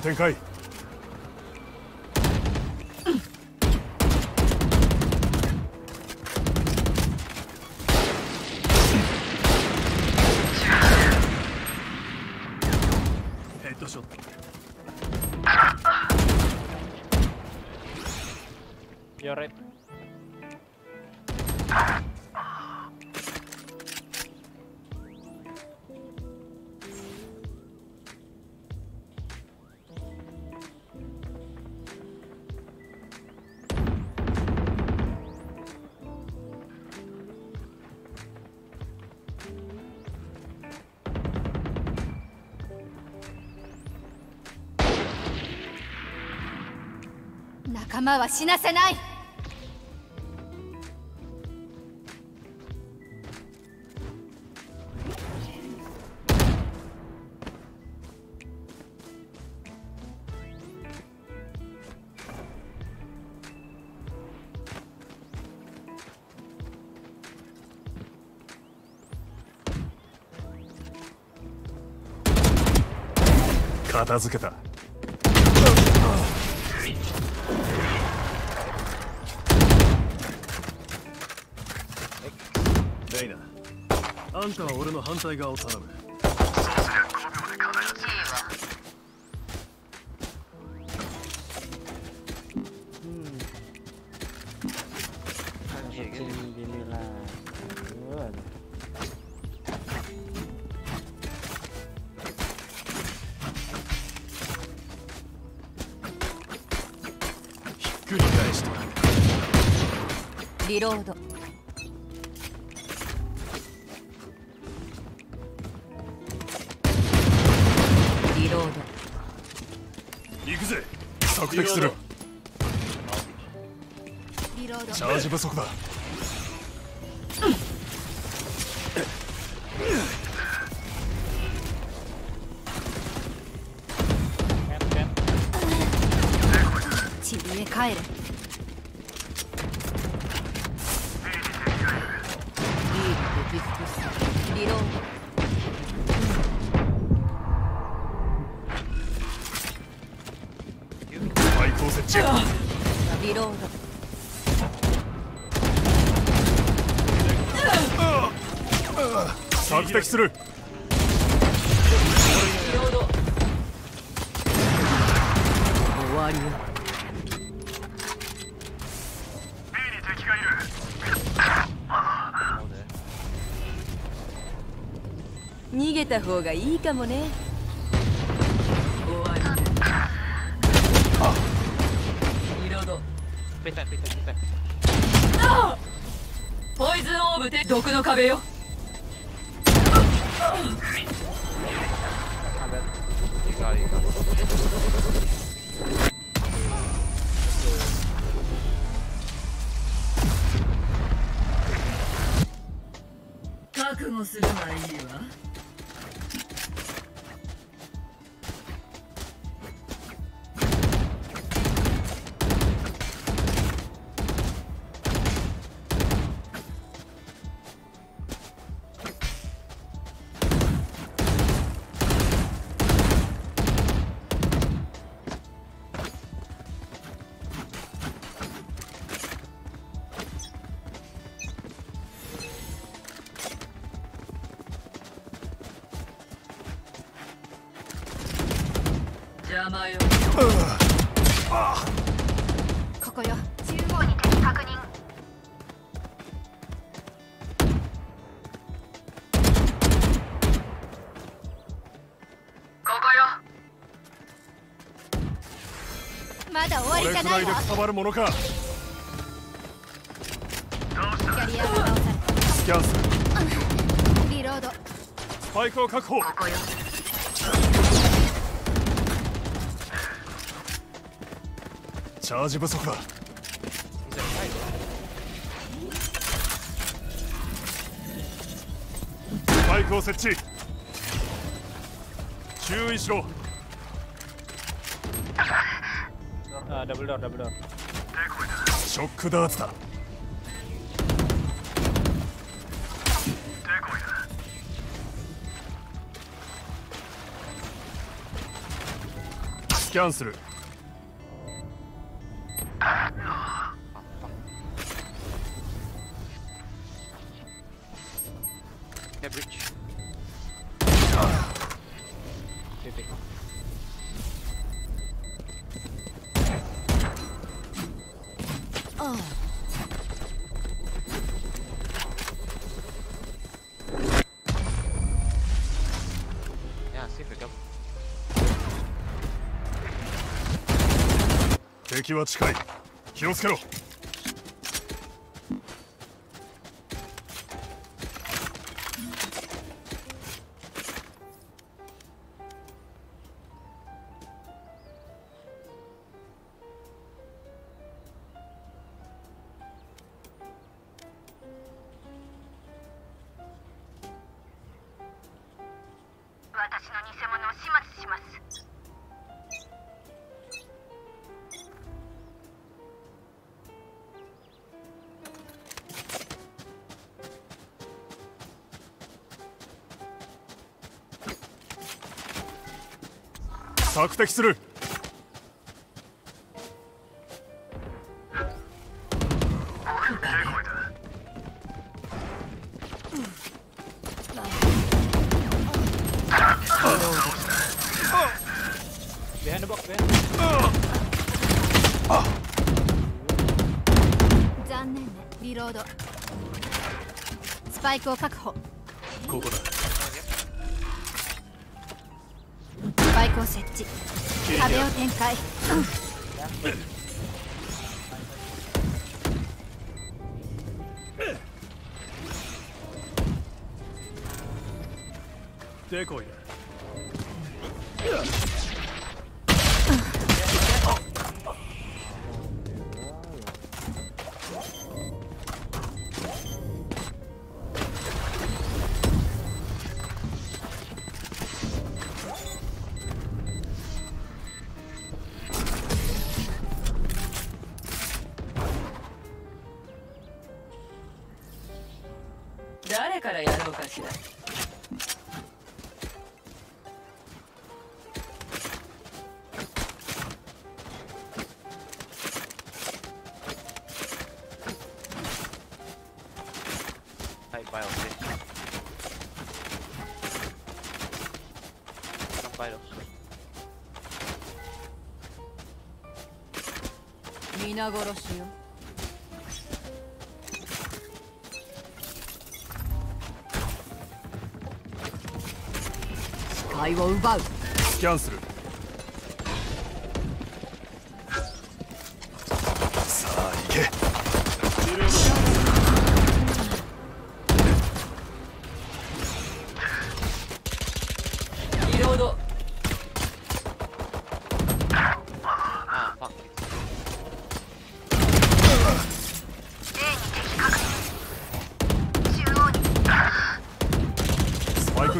展開。仲間は死なせない。片付けた。んたは俺の反対側を頼む。リロード。かもねれくらいでりじゃないわくたばるものか。スキャンするれリロード。スパイクを確保。ここよチャージ不足だ.スパイクを設置。注意しろダショックダーツだスキャンするた敵は近い。気をつけろ。索敵する。残念ねリロード。スパイクを確保。皆殺しよ視界を奪う。スキャンする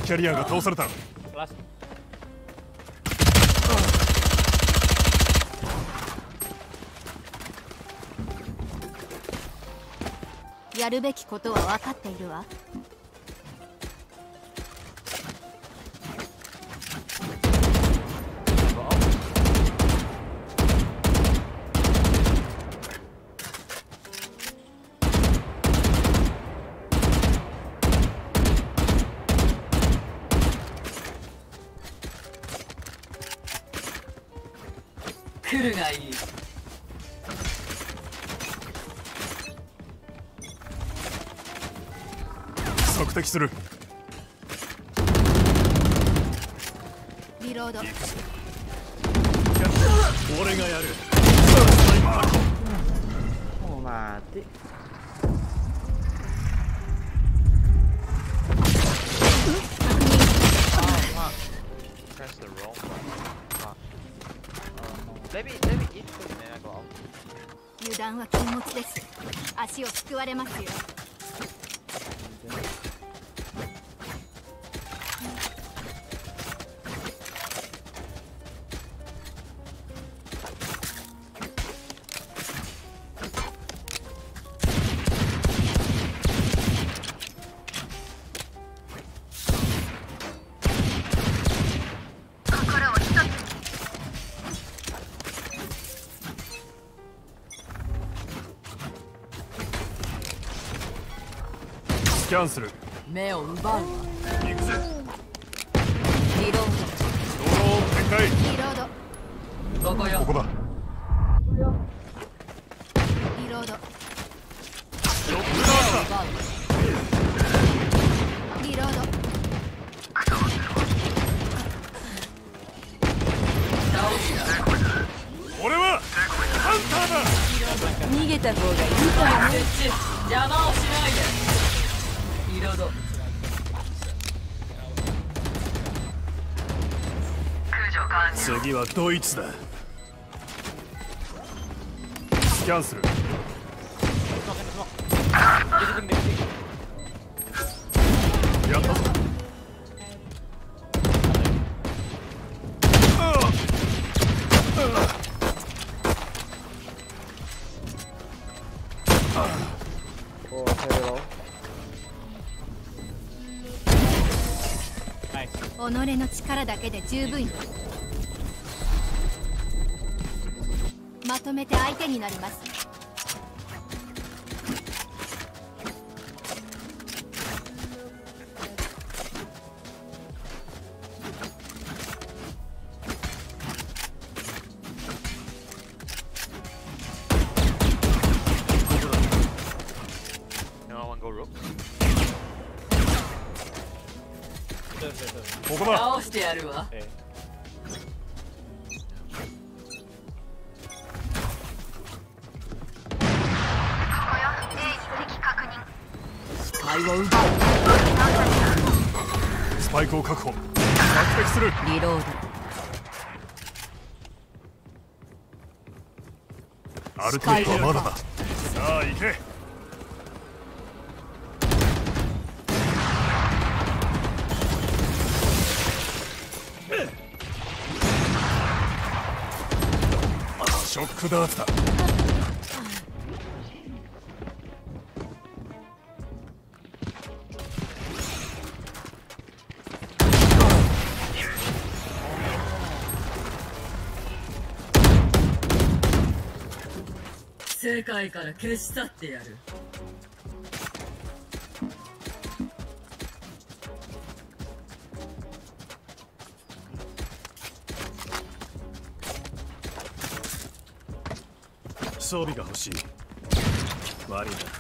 キャリアが倒された。やるべきことは分かっているわ。キャンする。目を奪うドイツだスキャンするやったぞおー、セロ Nice. 己の力だけで十分よになります。倒してやるわ。イクを確保する。リローある程度はまだだ。さあ行け。ショックダーツだ世界から消し去ってやる。装備が欲しい。悪いな。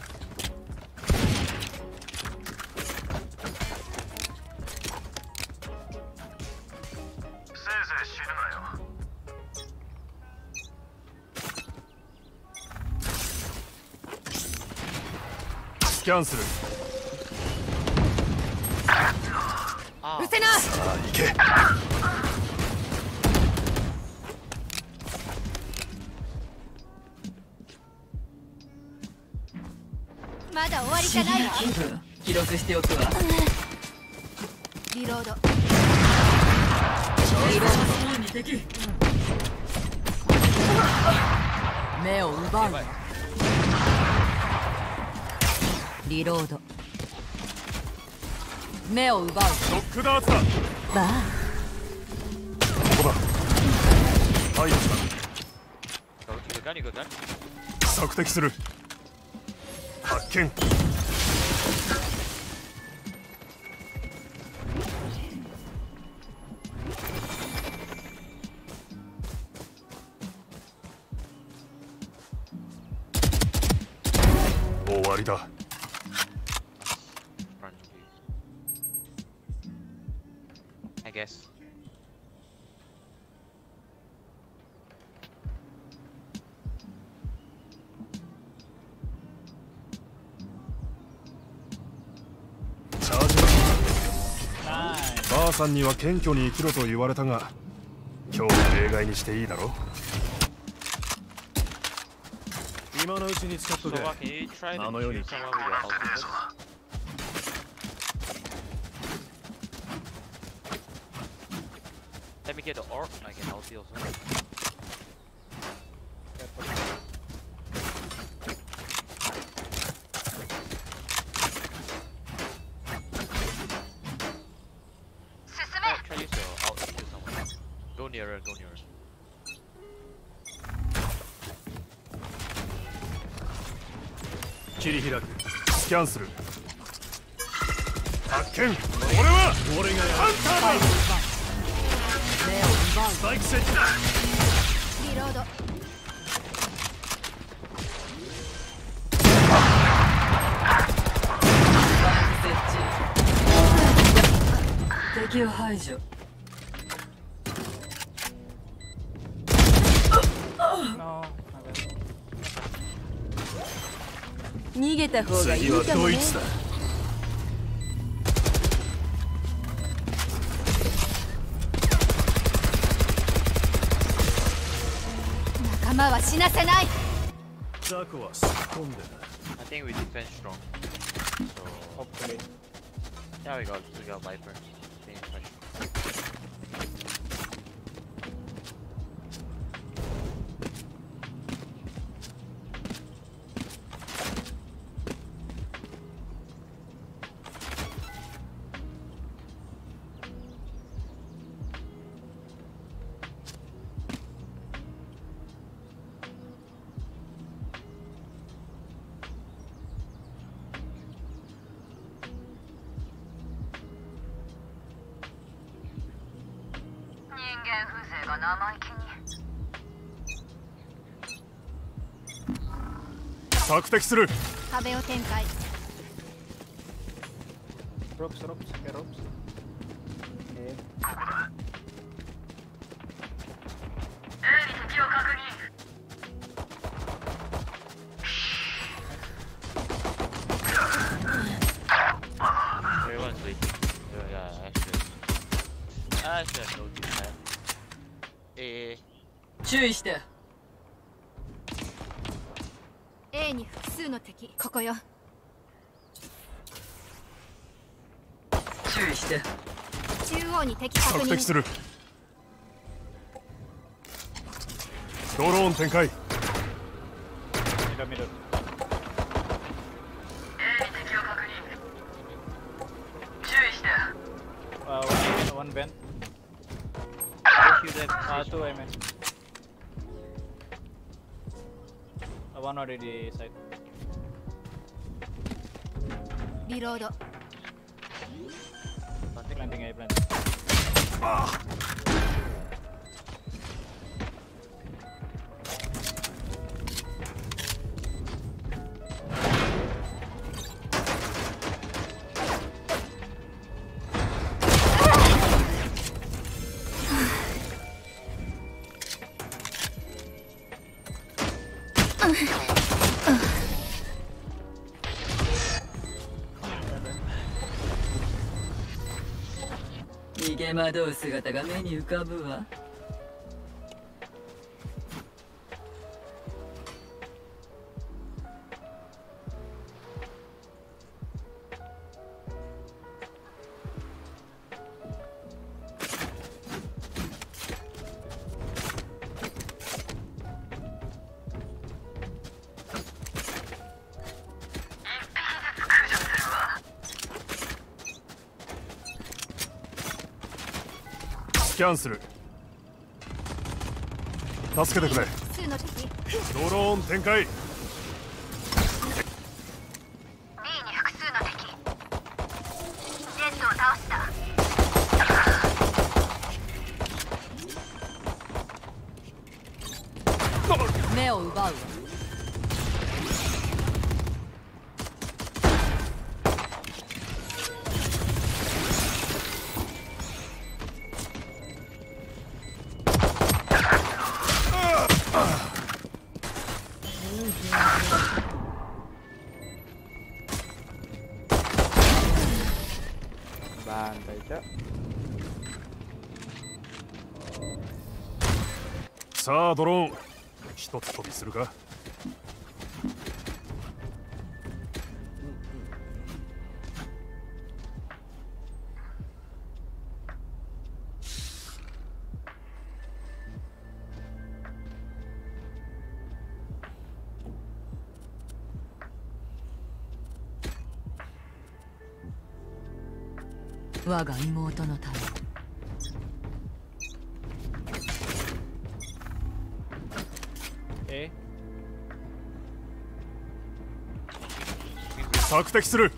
キャンセル。うせなさあ行け。まだ終わりじゃない記録しておくわ、リロード。リロード目を奪う。リロード。目を奪う。ロックダーツだ。バー。ここだ。はい。you go gun. 索敵する。発見さんには謙虚に生きろと言われたが今日は例外にしていいだろ今のうちに使っとけ。あのようにャンするはドイツだ仲間は死なせないザコは突っ込んで I think we defend strong. So Hopefully. yeah, we got we got Viper. 敵する。壁を展開。ロックしたロックした。展開逃げ惑う姿が目に浮かぶわャンする助けてくれ。ドローン展開我が妹のため。え？索敵する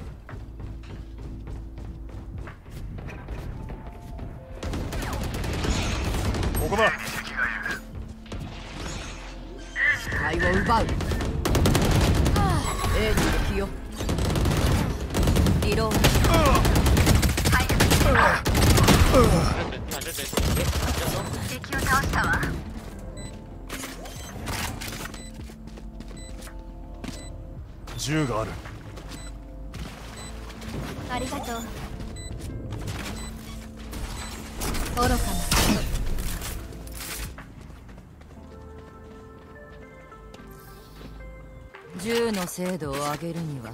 精度を上げるには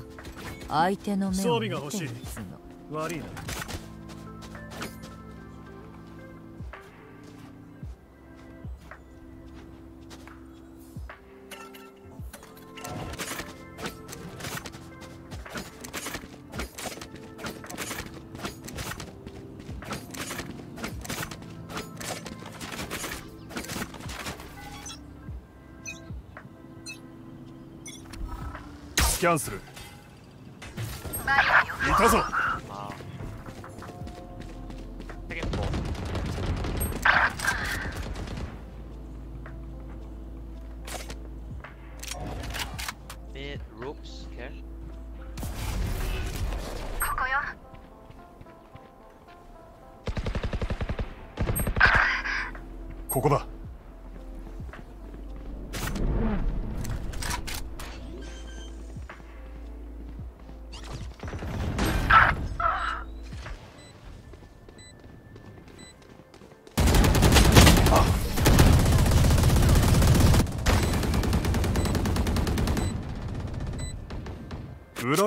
相手の目を見て備が欲しい。撃つの悪いな。キャンセル。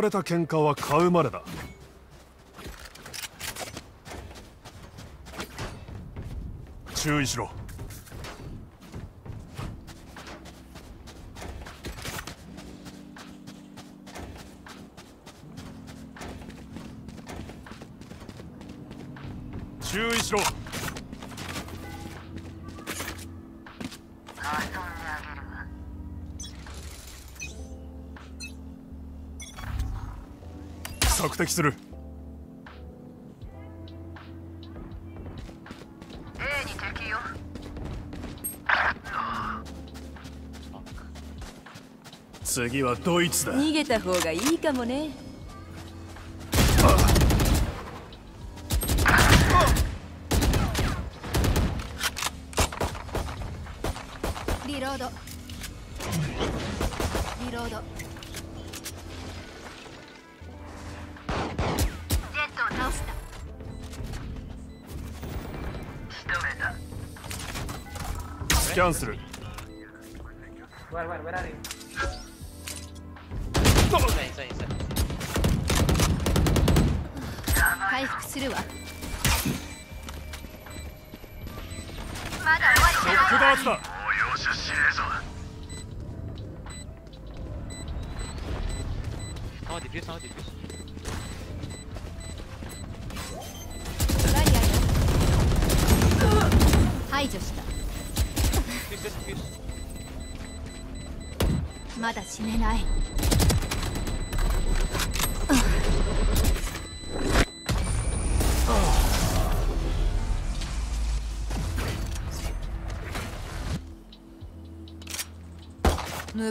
られた喧嘩は買うまでだ。注意しろ。次はドイツだ。逃げた方がいいかもね。リロード。リロード。キャンする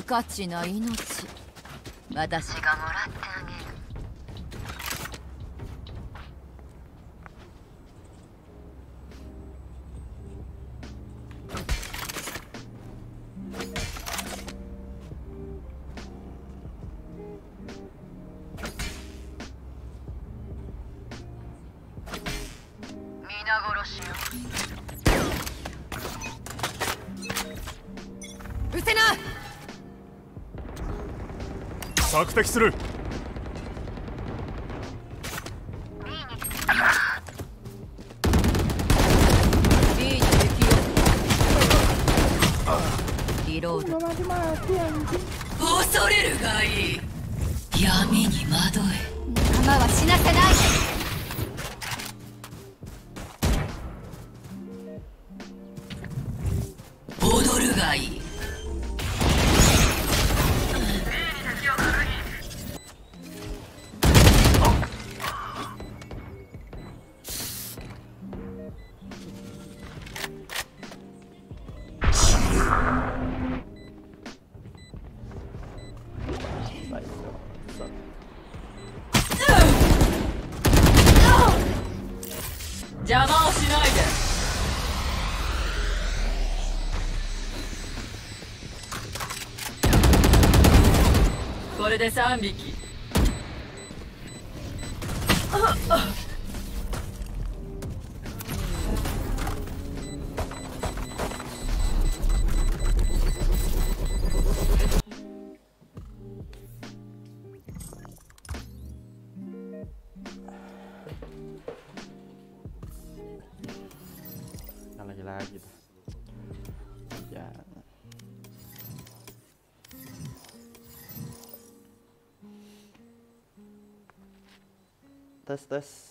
価値な命。私が索敵する。恐れるがいい。闇に。Mozambik. this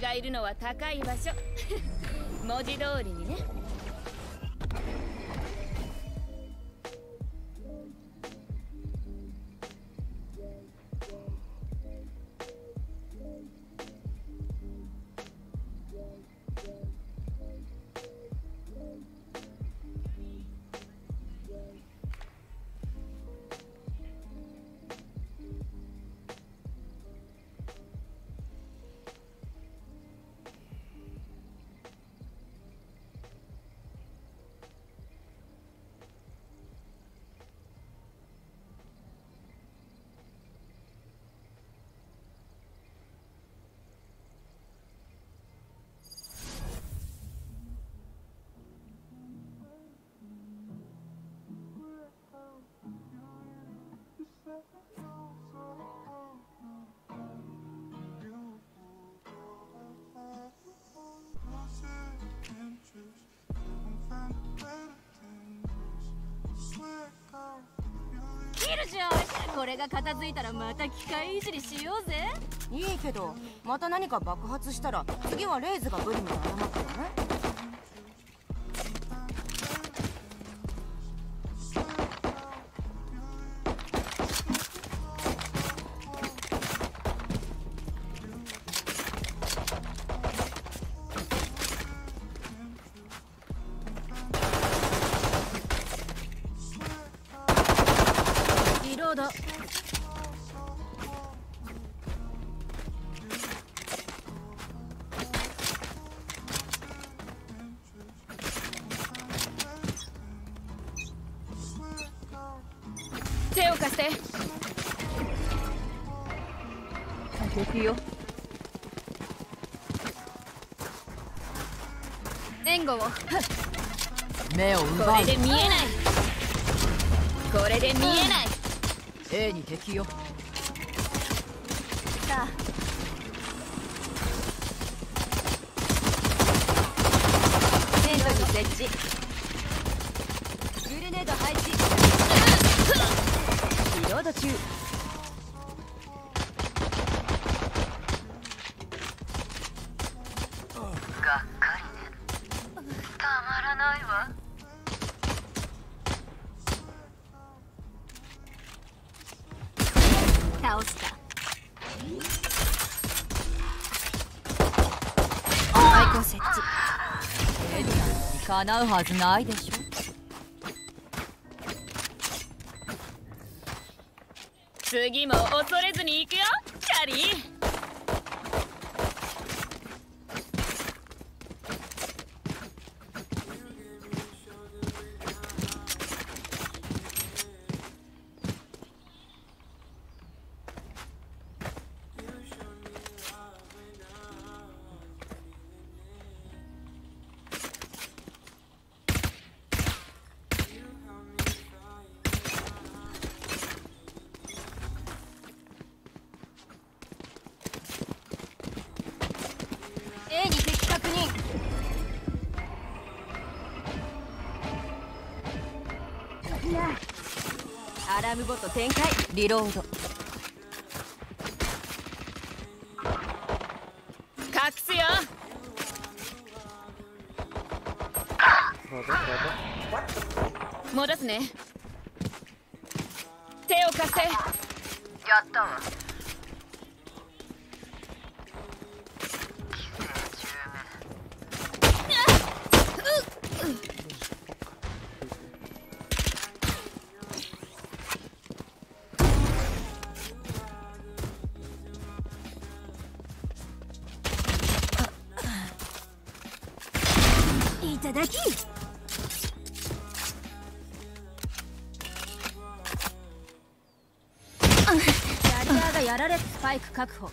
がいるのは高い場所。文字通りにね。これが片付いたらまた機械いじりしようぜ。いいけどまた何か爆発したら次はレイズがブリムに謝ったのねれで見えない。これで見えない。A に敵よ叶うはずないでしょ。リロード。確保。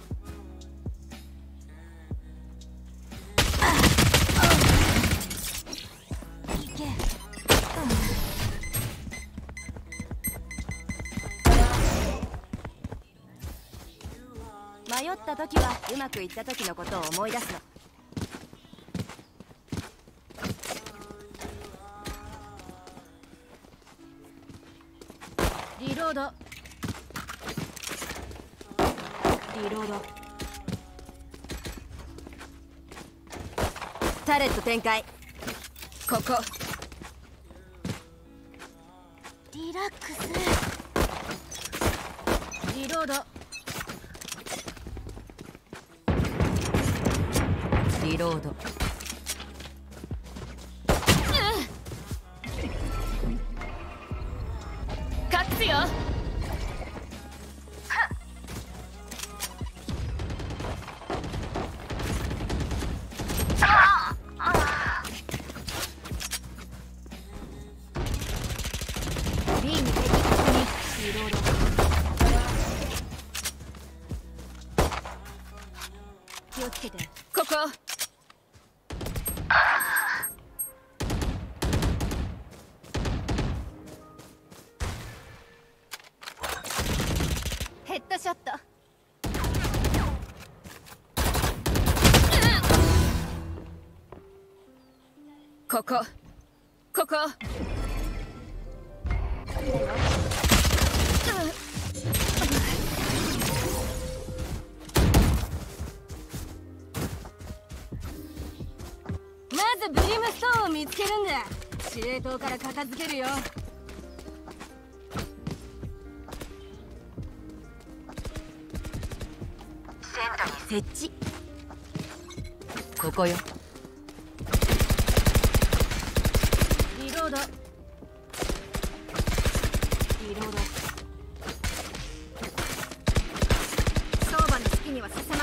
迷った時はうまくいった時のことを思い出すの。展開。ここ。頭から片付けるよ。設置。ここよ。リロード。リロード。相場の隙には刺さ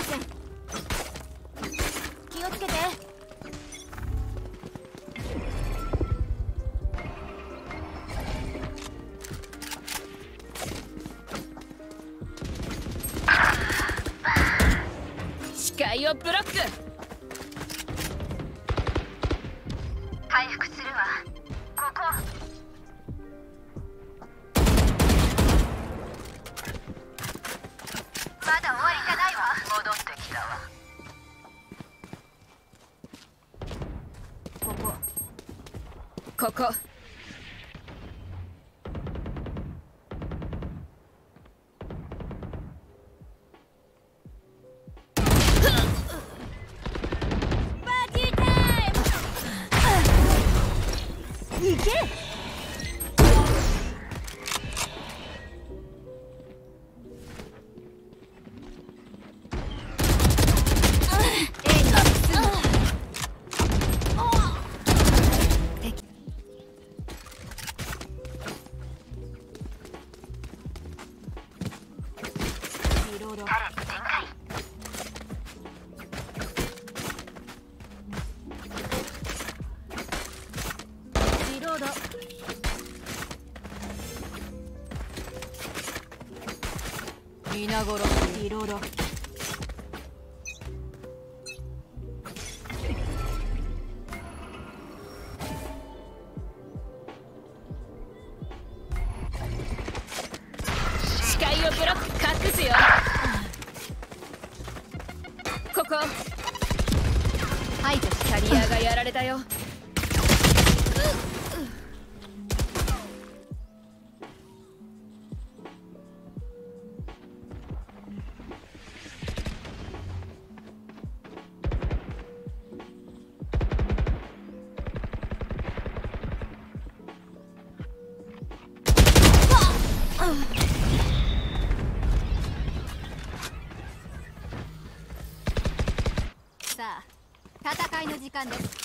番です。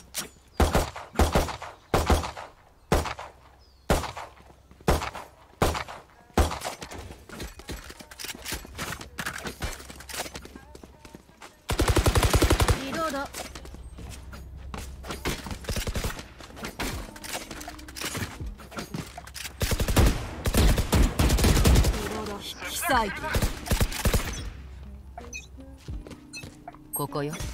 ここよ。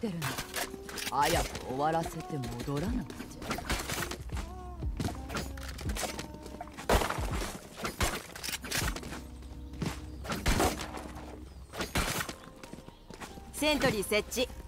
ってるの。早く終わらせて戻らなくちゃ。セントリー設置。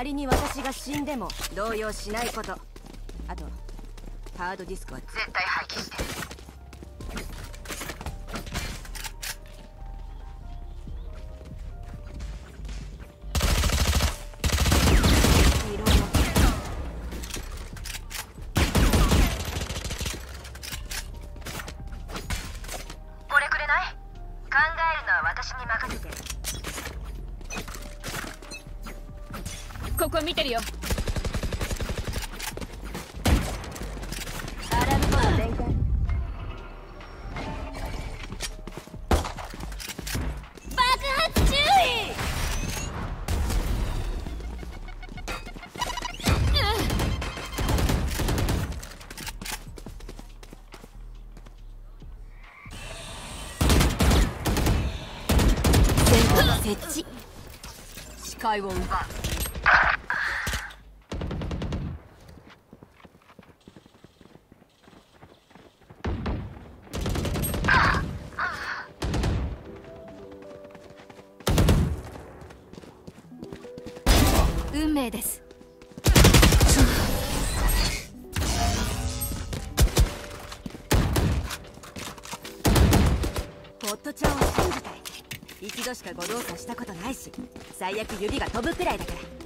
仮に私が死んでも動揺しないこと。あとハードディスクは絶対一度しか誤動作したことないし最悪指が飛ぶくらいだから。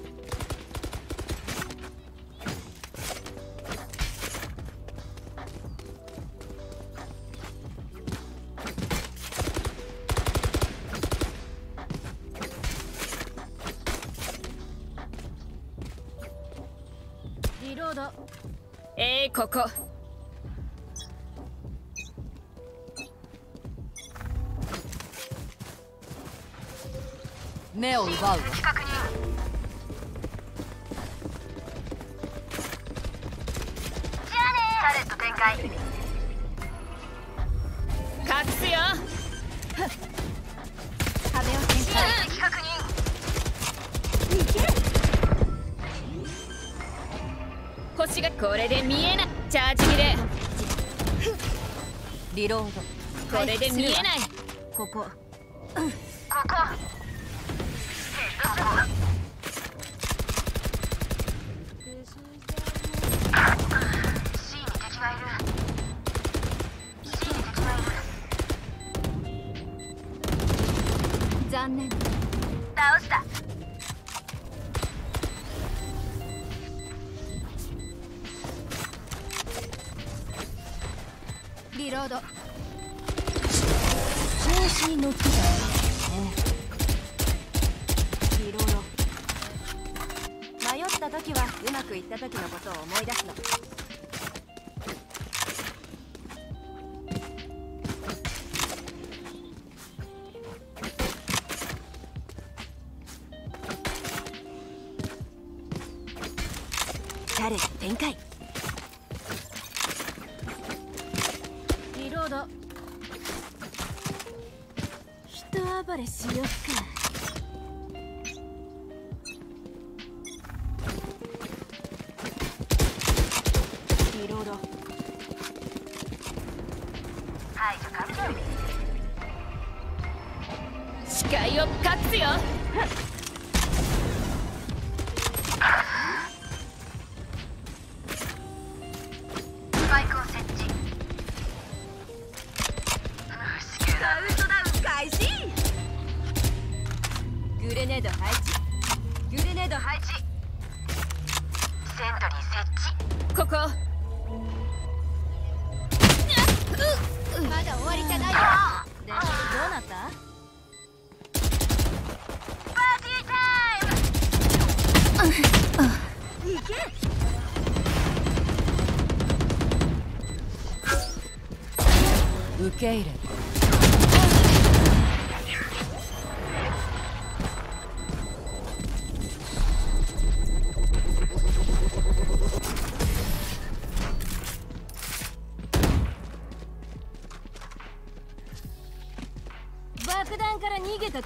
リロードこれで見えない。ここ。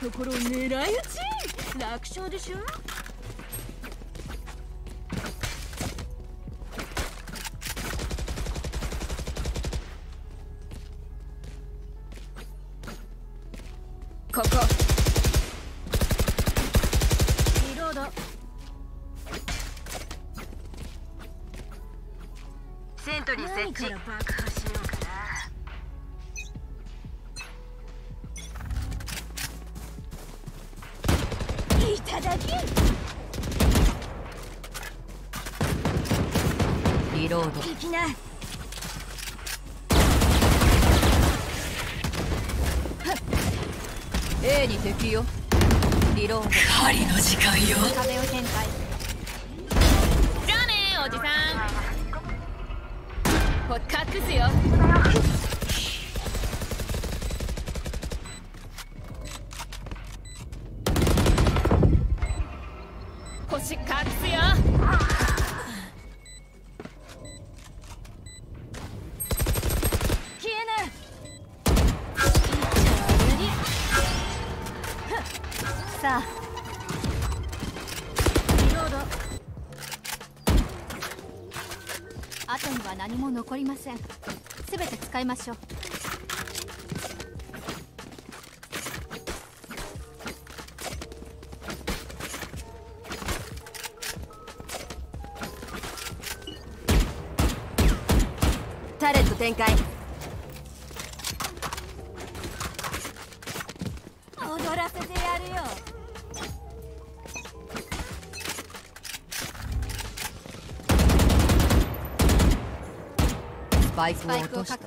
ところを狙い撃ち。楽勝でしょせん。全て使いましょう。タレット展開。バイクをか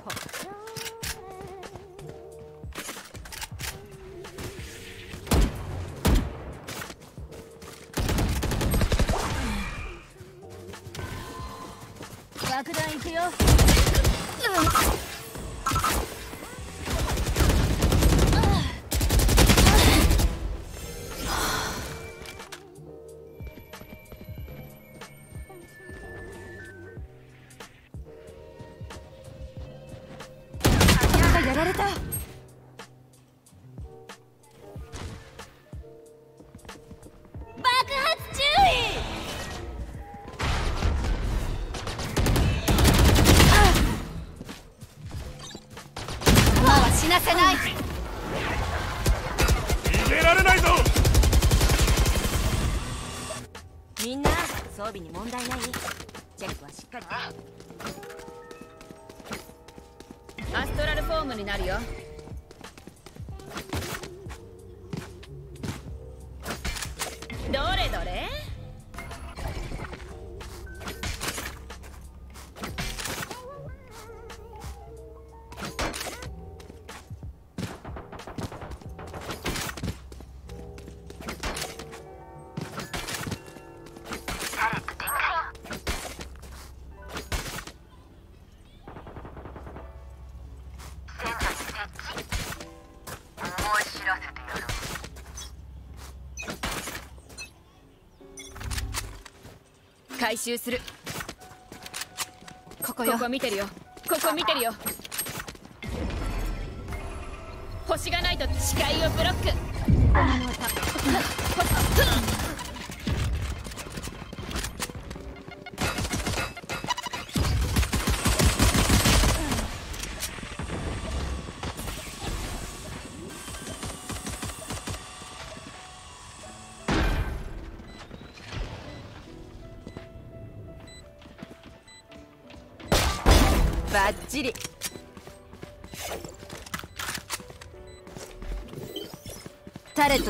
回収する。ここよ。ここ見てるよ。ここ見てるよ。星がないと視界をブロック。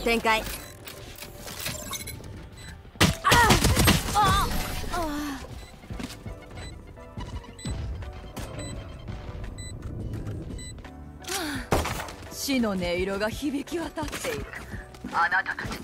ト展開。死の音色が響き渡っているあなたたち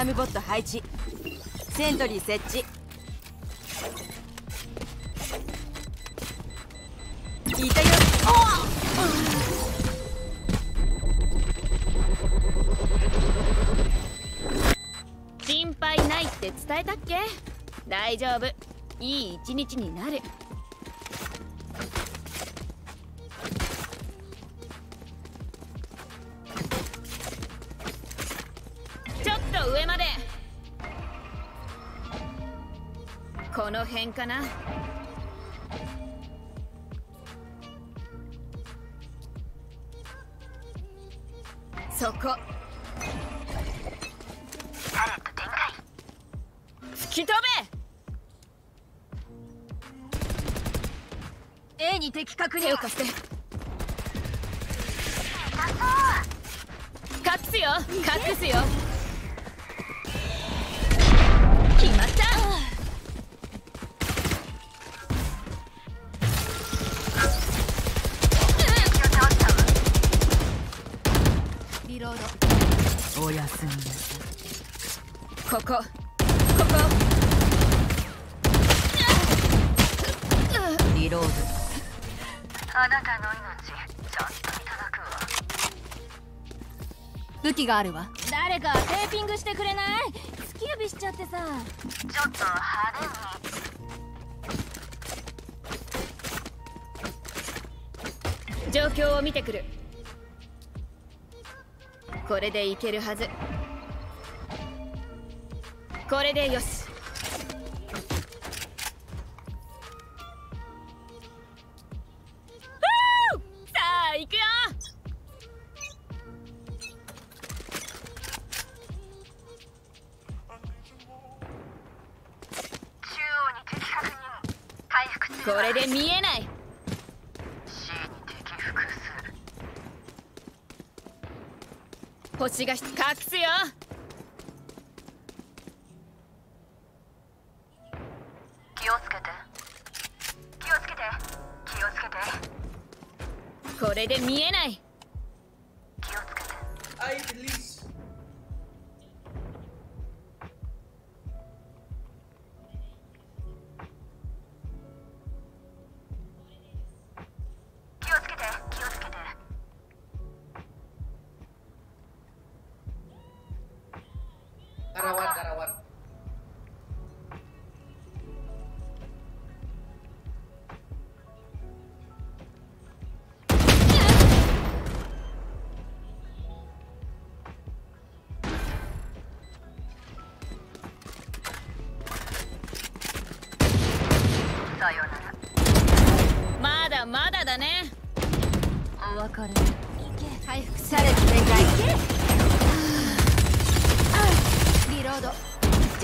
ラームボット配置。セントリー設置。いたよ。心配ないって伝えたっけ？大丈夫。いい一日になる。この辺かな。そこ。タレント展開突き飛べ。A に的確に手を貸してがあるわ。誰かテーピングしてくれない？突き指しちゃってさ。ちょっと派手に。状況を見てくる。これでいけるはず。これでよし。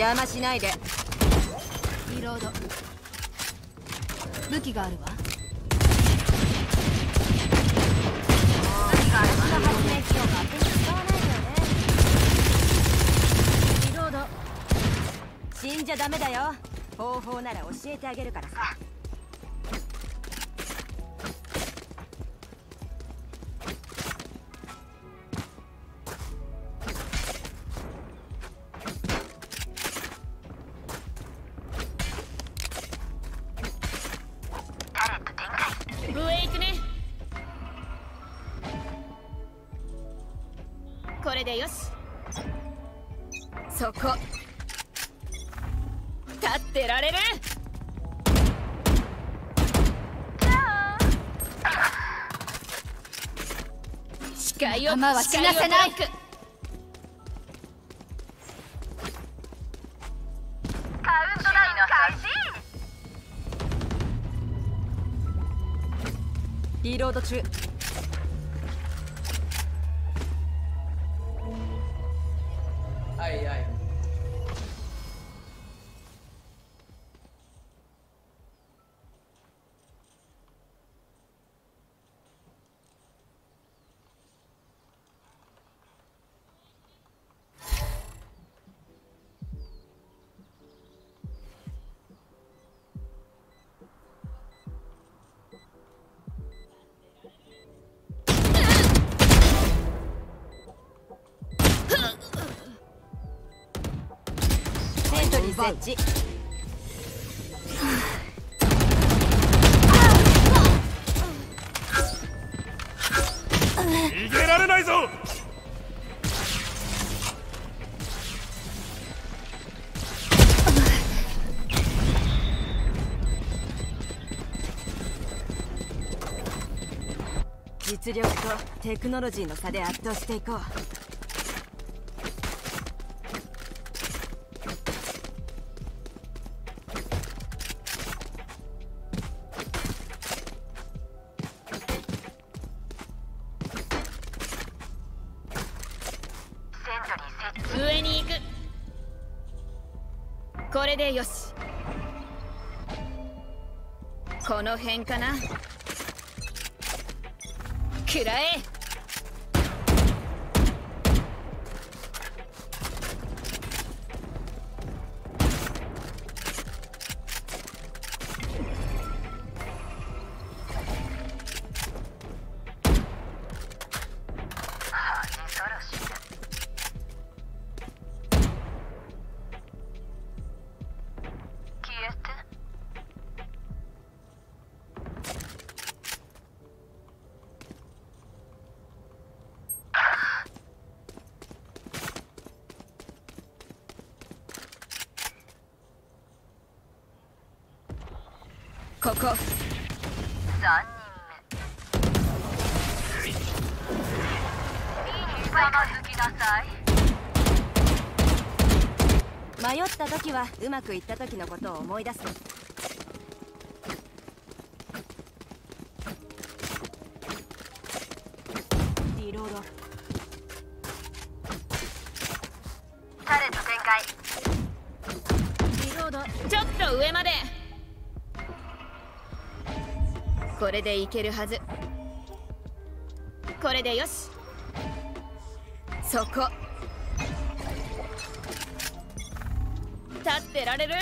邪魔しないで。リロード。武器があるわ。私の発明機を勝手に使わないでよねリロード。死んじゃダメだよ。方法なら教えてあげるからこれでよし。そこ。立ってられる。視界を仲間は死なせない視界をブロック。カウントダウン開始。リロード中設置逃げられないぞ！実力とテクノロジーの差で圧倒していこう辺かな。くらえはうまくいった時のことを思い出す。リロード。タレット展開。リロード。ちょっと上まで。これでいけるはず。これでよし。そこってられる。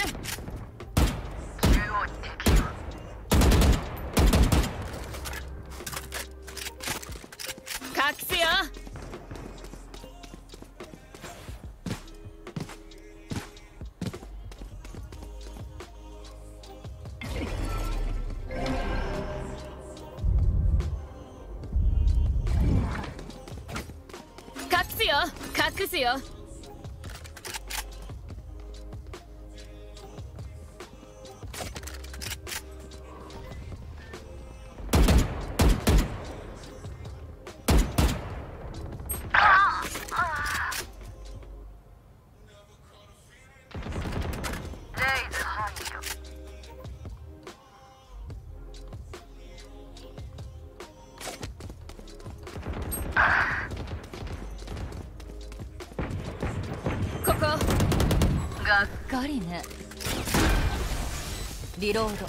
リロード。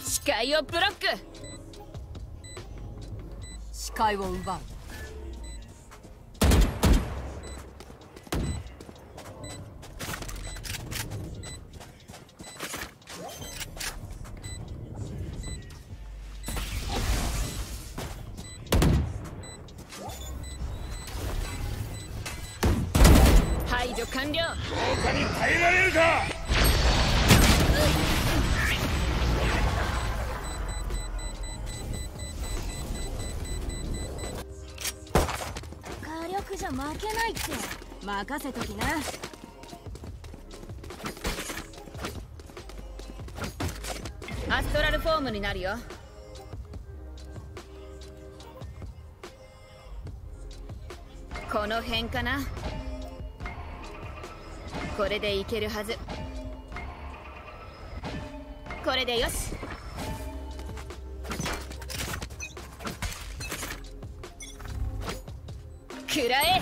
視界をブロック。視界を奪う任せときな。アストラルフォームになるよ。この辺かな。これでいけるはず。これでよし。くらえ。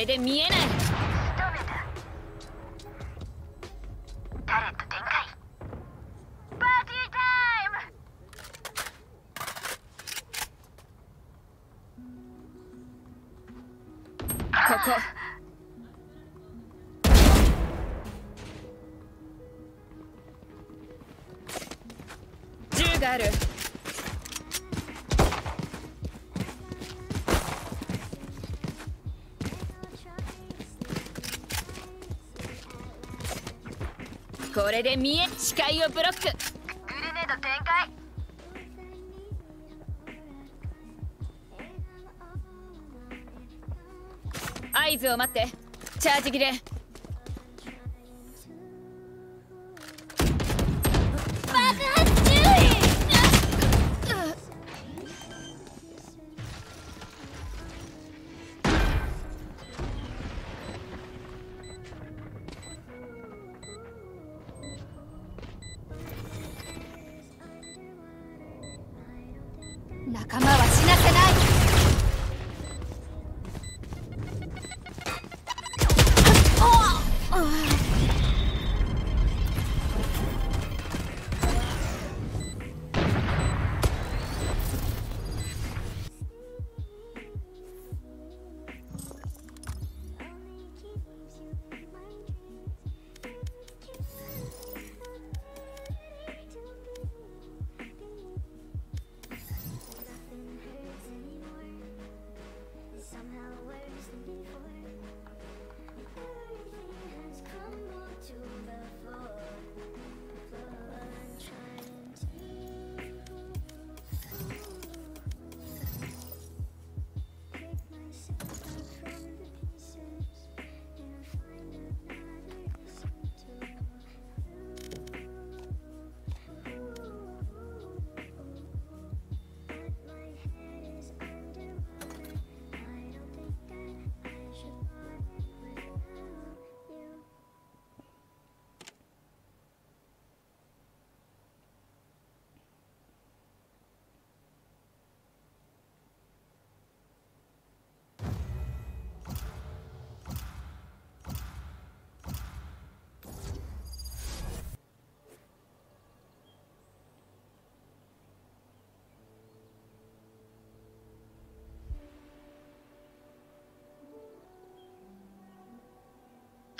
れで見えれで見え視界をブロック。グレネード展開。合図を待って。チャージ切れ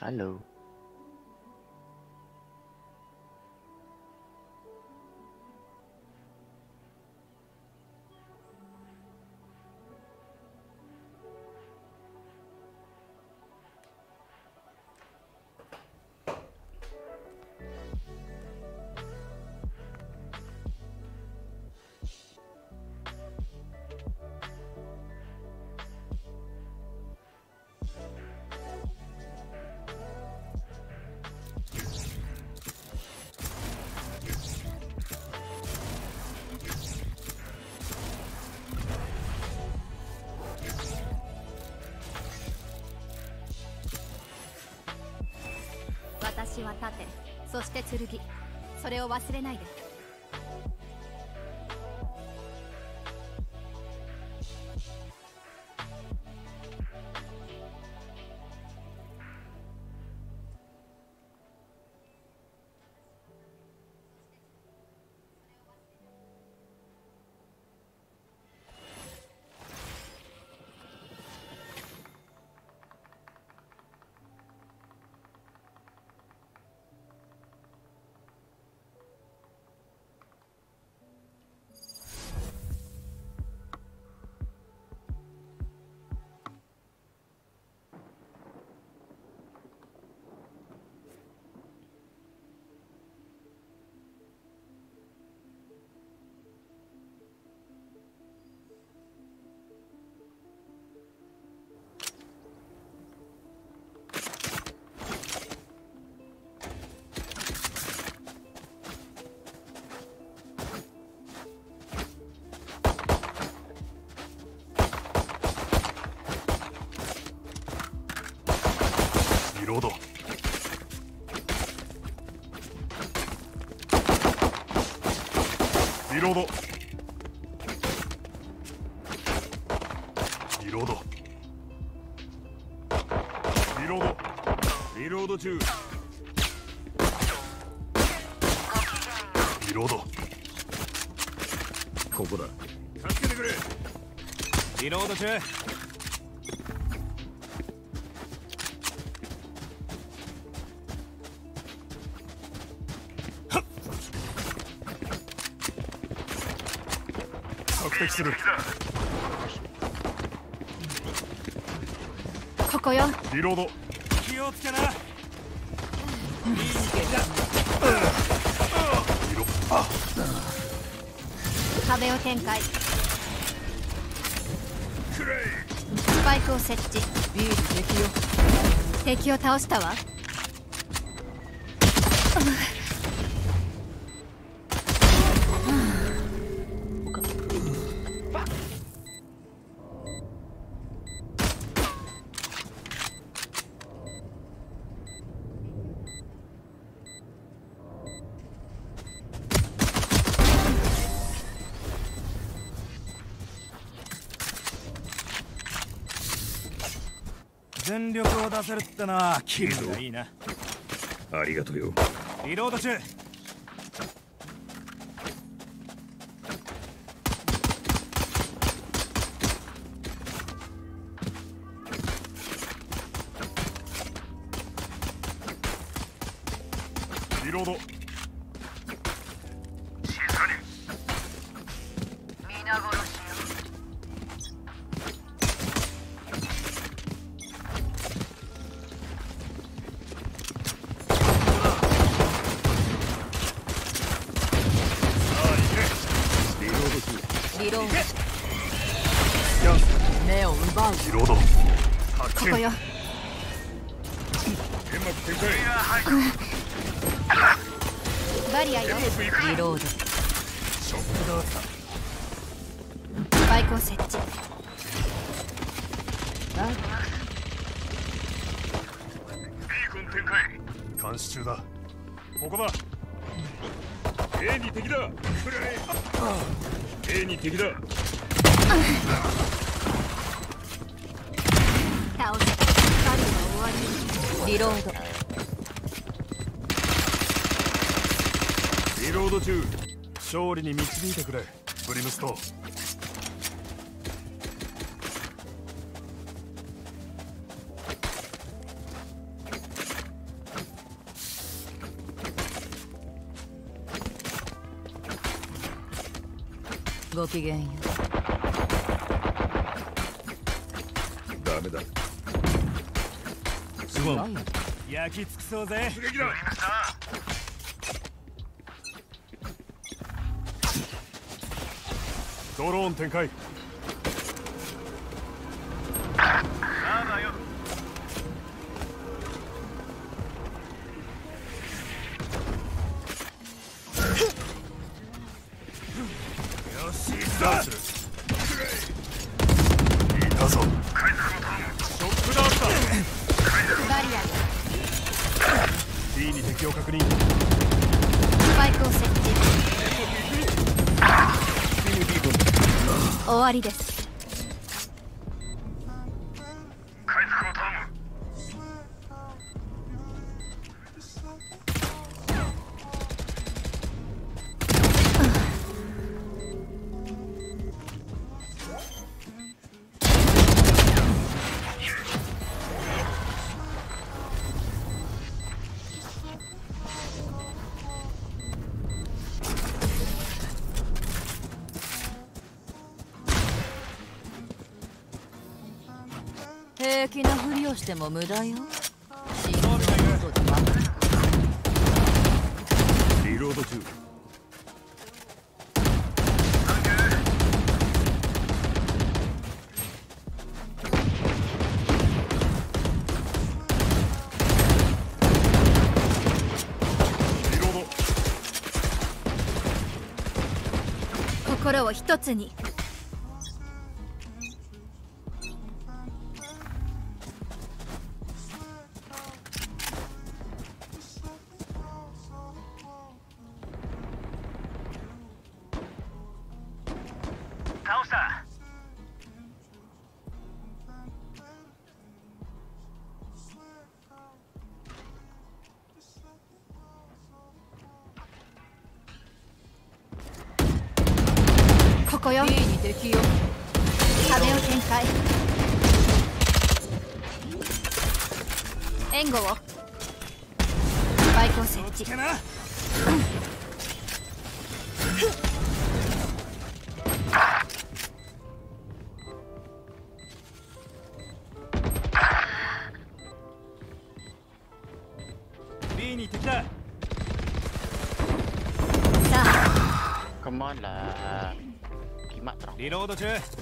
ハは盾そして剣。それを忘れないで。リロード。リロード。リロード。リロード中。リロード。ここだ。助けてくれ。リロード中する。ここよ。リロード。気をつけな。壁を展開。スパイクを設置。ビール敵よ。敵を倒したわせるってのはキルがいいな。ありがとうよ。リロード中監視中だ。ここだ。A に敵だ。くらえ A に敵だ。倒せ。バリアは終わり。リロード。リロード中。勝利に導いてくれ。ブリムストンごきげんよダメだすごい焼き尽くそうぜ撃だドローン展開しても無駄よ。リロード中。心を一つに terang. リロード中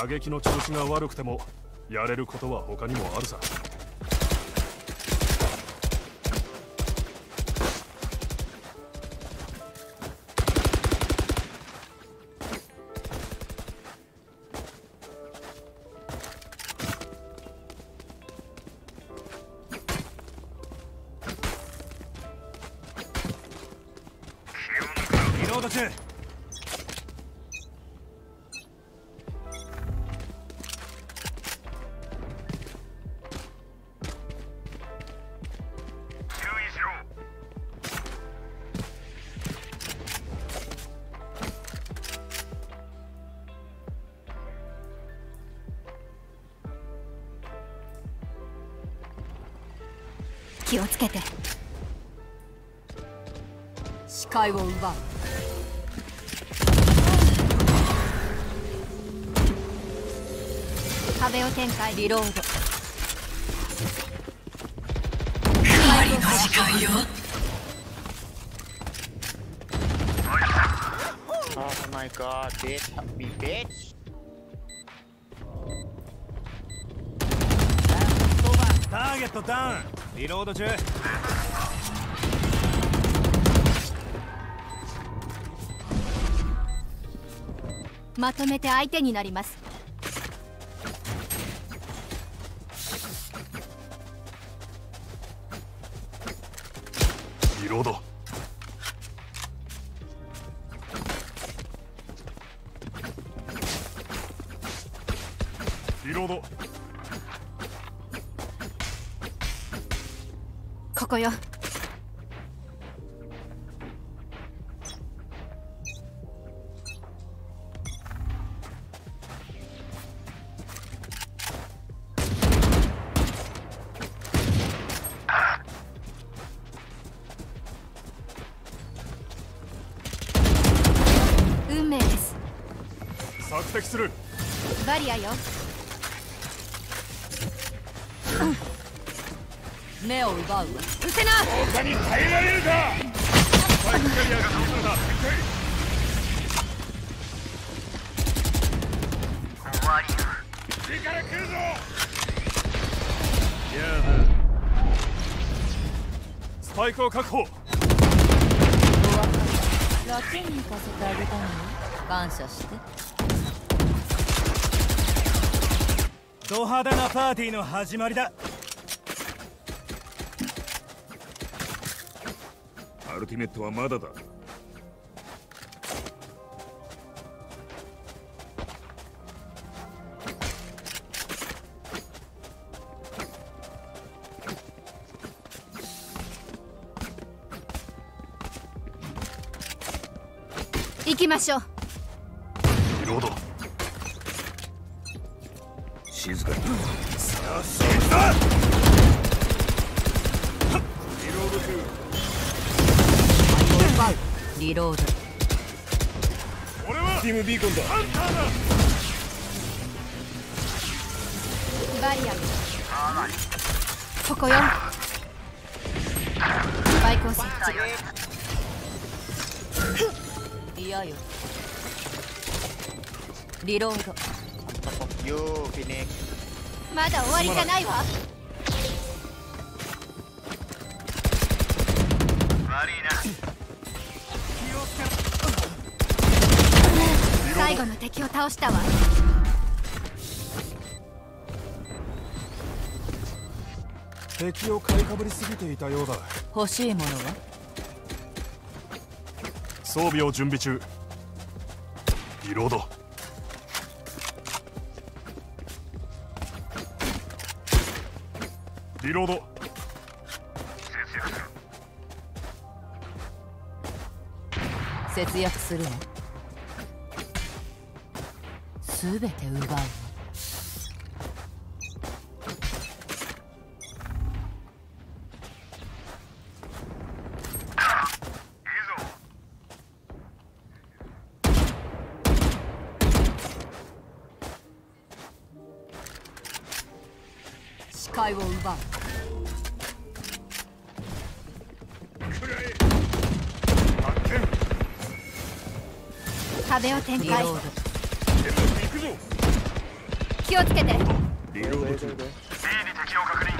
射撃の調子が悪くてもやれることは他にもあるさ展開リロード。狩りの時間よ。Oh my god, bitch. Help me, bitch. ターゲットダウンリロード中まとめて相手になりますを確保。楽に行かせてあげたの感謝して。ド派手なパーティーの始まりだ。アルティメットはまだだ。ましょう。リロード。静かに。さあさあリロード。中リロード俺はティムビーコンだ。ハンターだバリアここよ。バイクを設置リロード。You Phoenix. まだ終わりじゃないわ。悪いな。最後の敵を倒したわ。敵を買いかぶりすぎていたようだ。欲しいものは？装備を準備中。リロードリロード。節約するの？すべて奪う。壁を展開リロード気をつけて。リロード中敵を確認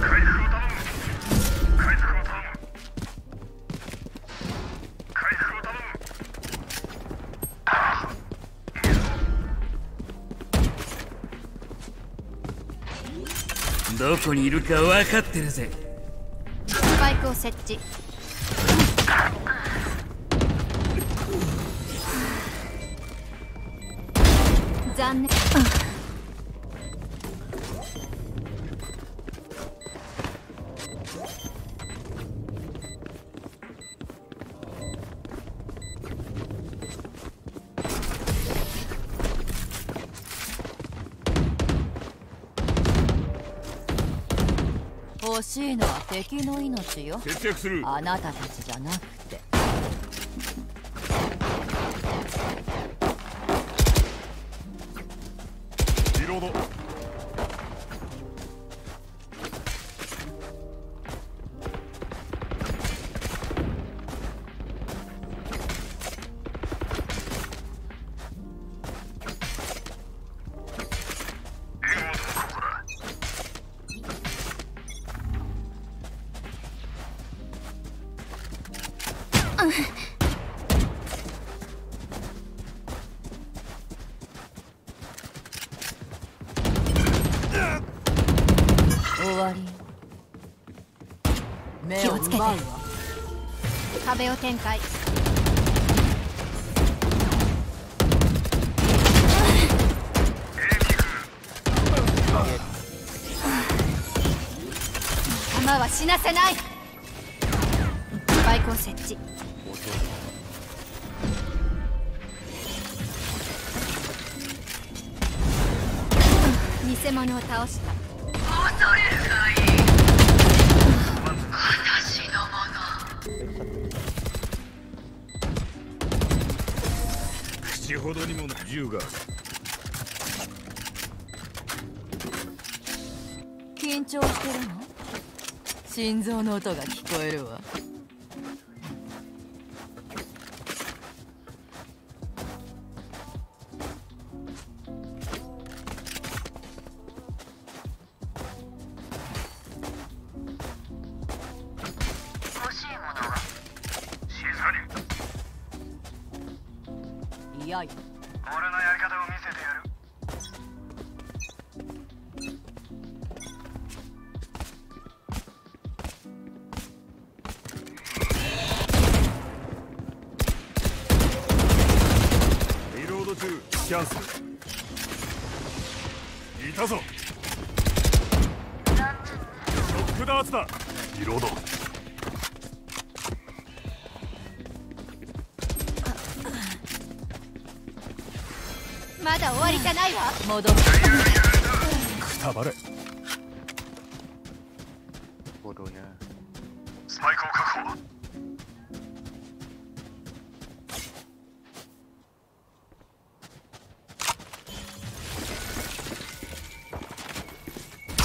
回復を頼む回復を頼む回復を頼むどこにいるか分かってるぜ。スパイクを設置敵の命よ。あなたたちじゃなくてせない心臓の音が聞こえ戻るくたばれ。スパイクを確保。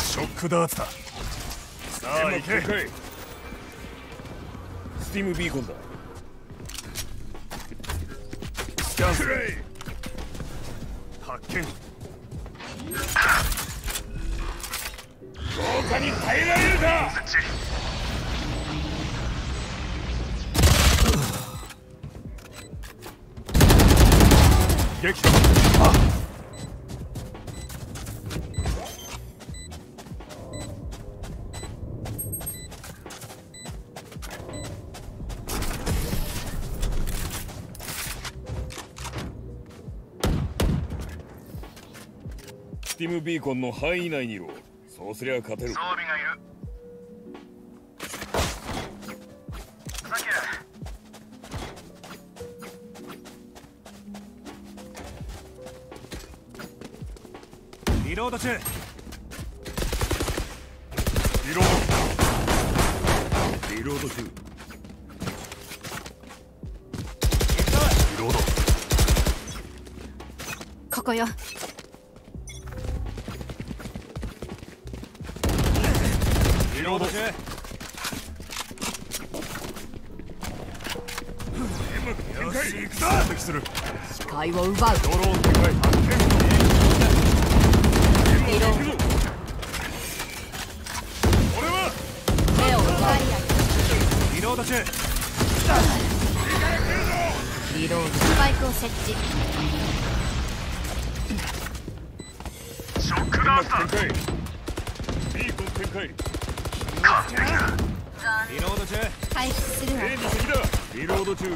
ショックダーツだ。さあ行け。スティームビーコンだティームビーコンの範囲内にいろ。そうすりゃ勝てる。装備がいる。リロード中。リローリロード中。ドリロードここよリロード中よし行くぞ攻撃する視界を奪うリロードスパイクを設置中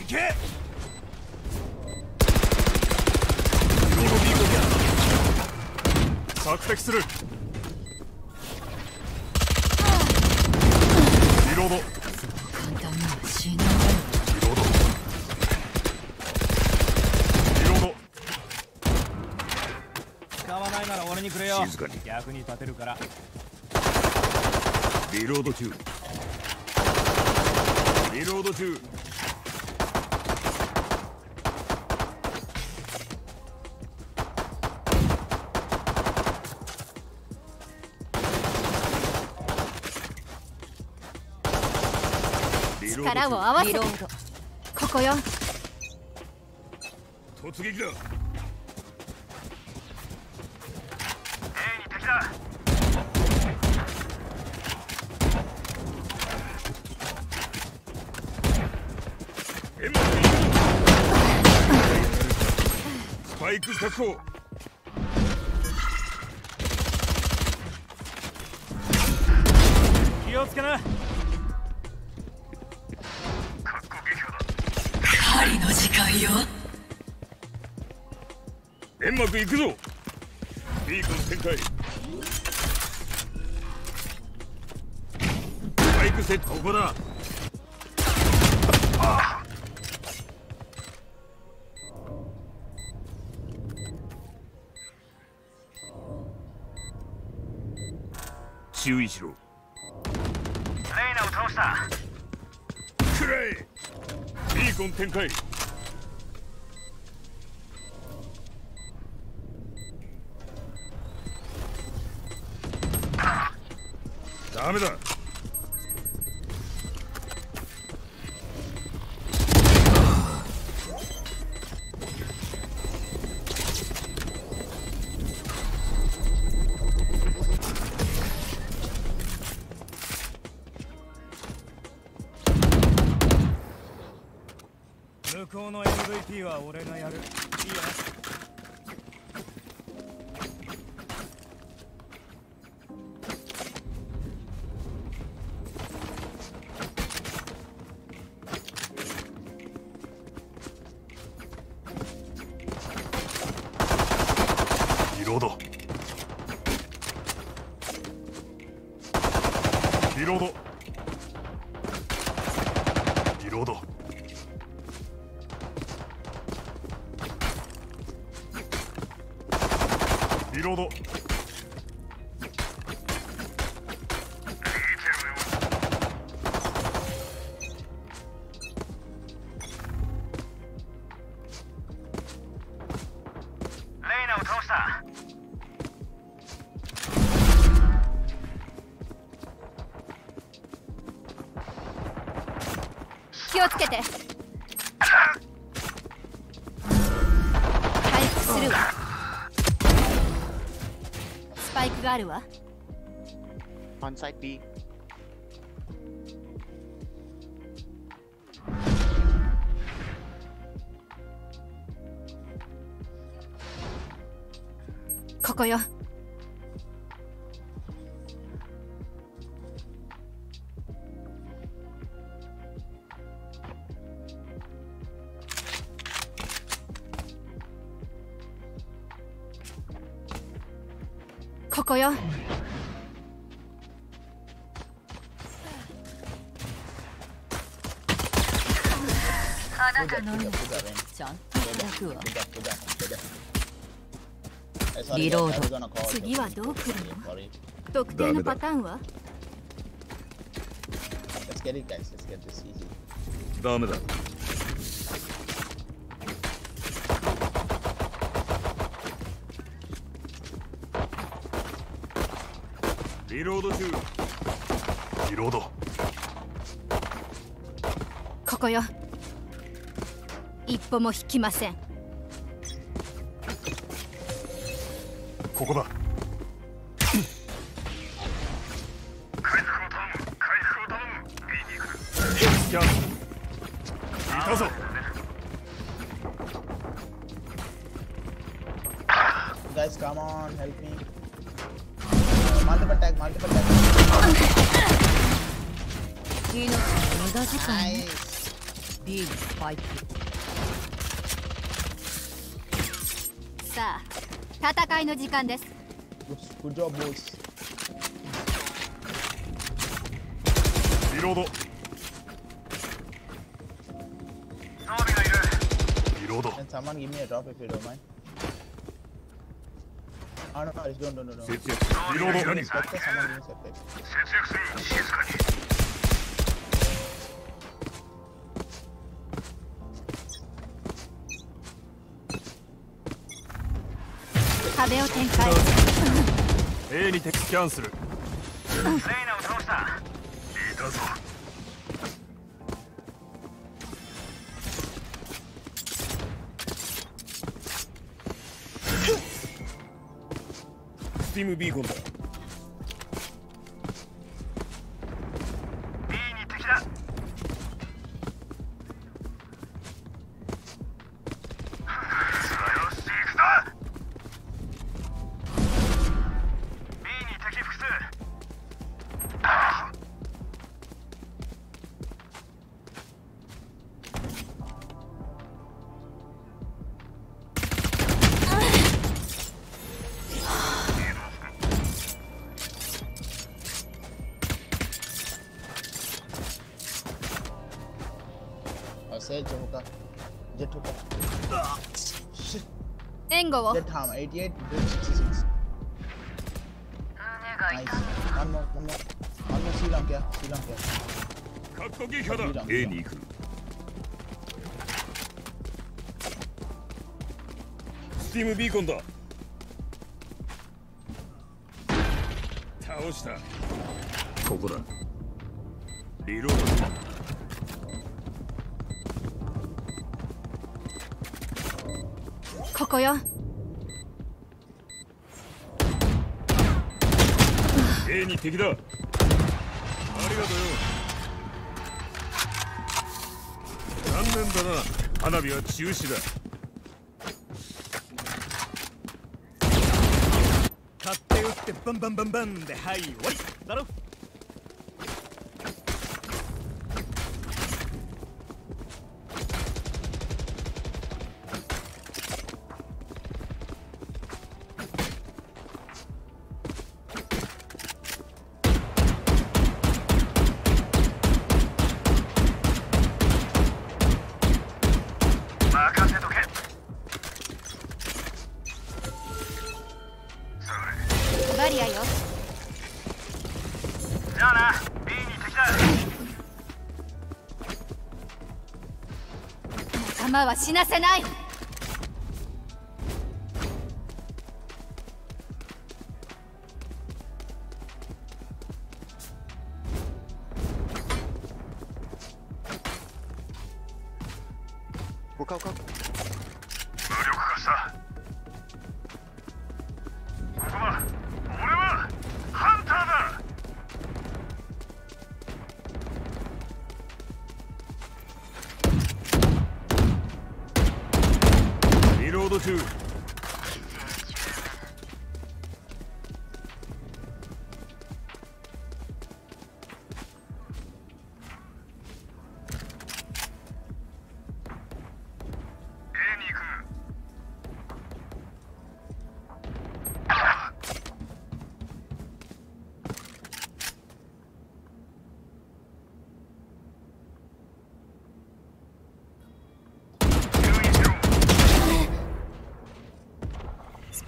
行け索敵するリロード簡単には死なないリロードリロード使わないなら俺にくれよ。静かに立てるから。リロード中リロード中リロード。力を合突撃だ A に敵だエンマスパイク確保気をつけな。狩りの時間よ。煙幕行くぞけて。回復するわ。スパイクがあるわ。On site B. はどう来るの？特定のパターンは？ダメだ。リロード中。リロード。ここよ。一歩も引きませんの時間です Good, good job, boys. リロードリロード Can someone give me a drop if you don't mind? Oh, no, no, don't, don't, don't. don't. 節約リロード.節約する静かに壁を展開。A に敵キャンセルレイナを倒したいたぞスティムビーコンだ。援護を Jet harm 88, Bridge 66. Nice. One more, one more. One more C long here, C long here. 格闘撃破だ A に行くスティムビーコンだ敵だ。ありがとうよ。残念だな。花火は中止だ。勝手打ってバンバンバンバンではい終わり。だろは死なせない。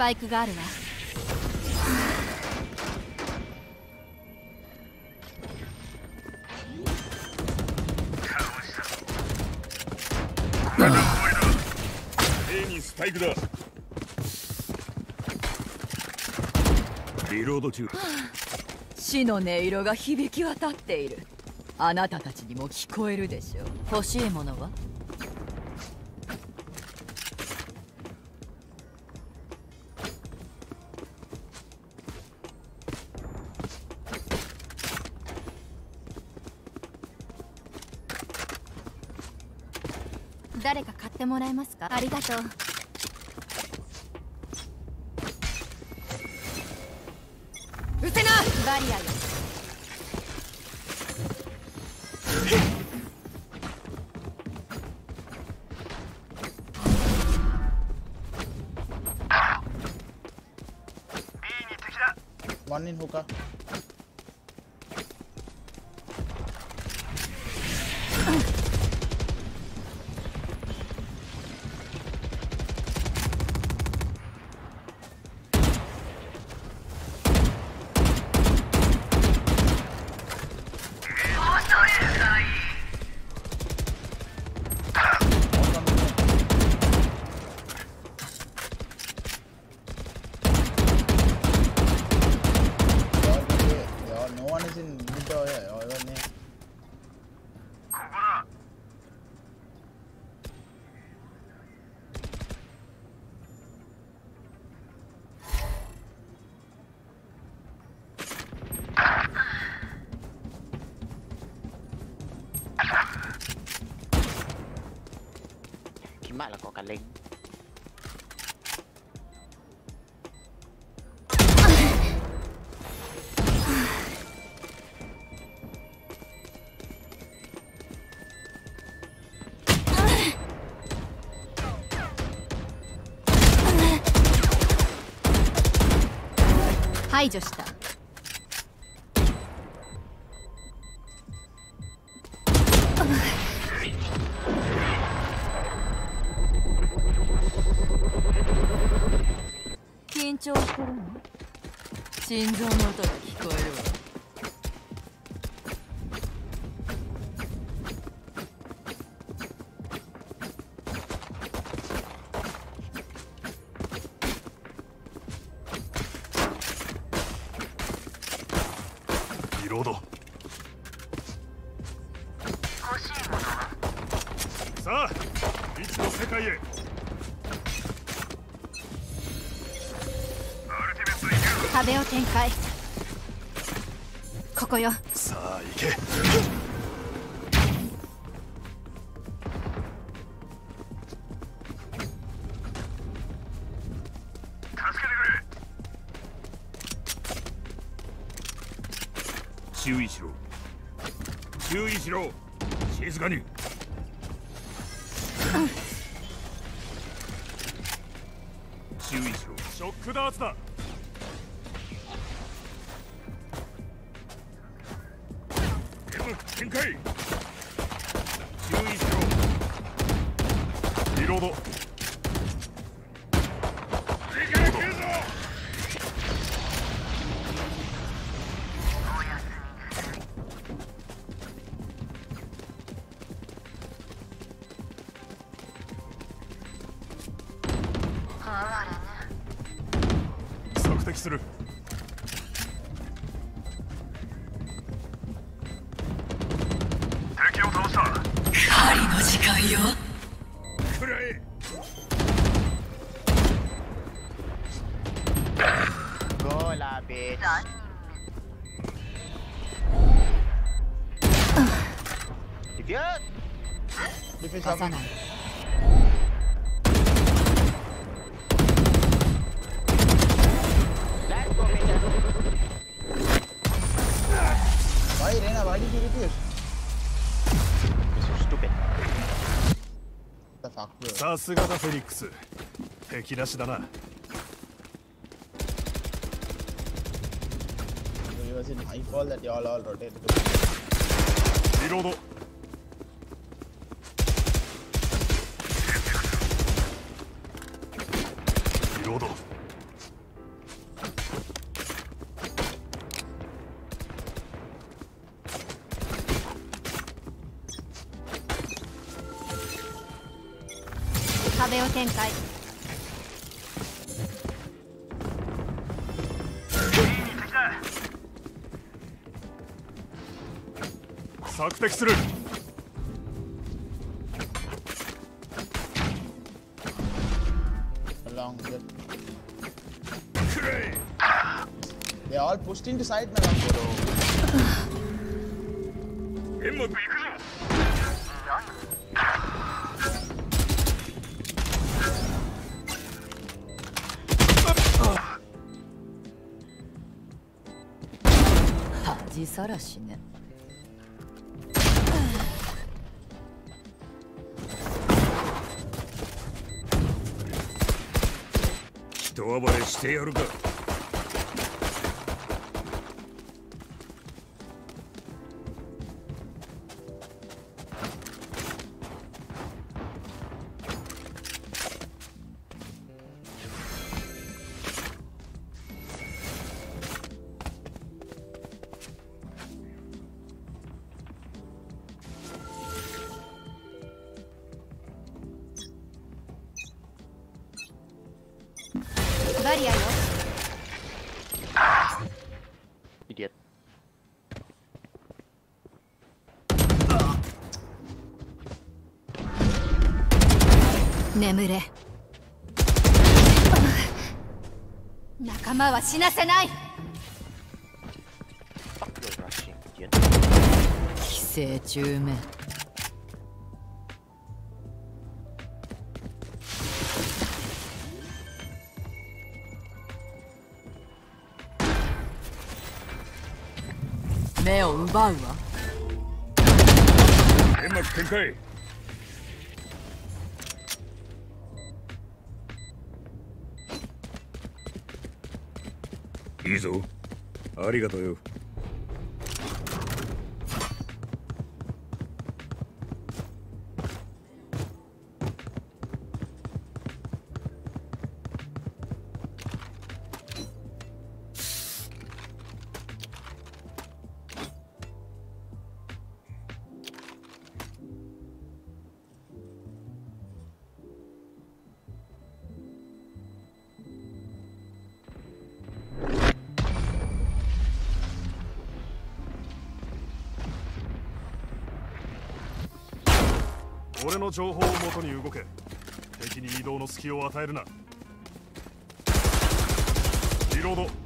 パイクがあるわ。にスパイクだ。リロード中。死の音色が響き渡っている。あなたたちにも聞こえるでしょう。欲しいものは？ますかありがと。ううせなバリアよ。ワンインホー排除した。さあ未知の世界へ。壁を展開。ここよ。さあ行けしろ。静かに。さすがだフェリックス。敵なしだな。You that リロード。壁を展開索敵する along with They all pushed into side now. ら死ね。人暴れしてやるか。眠れ。仲間は死なせない。寄生虫め。目を奪うわ。煙幕展開いいぞ。ありがとうよ。の情報をもとに動け。敵に移動の隙を与えるな。リロード。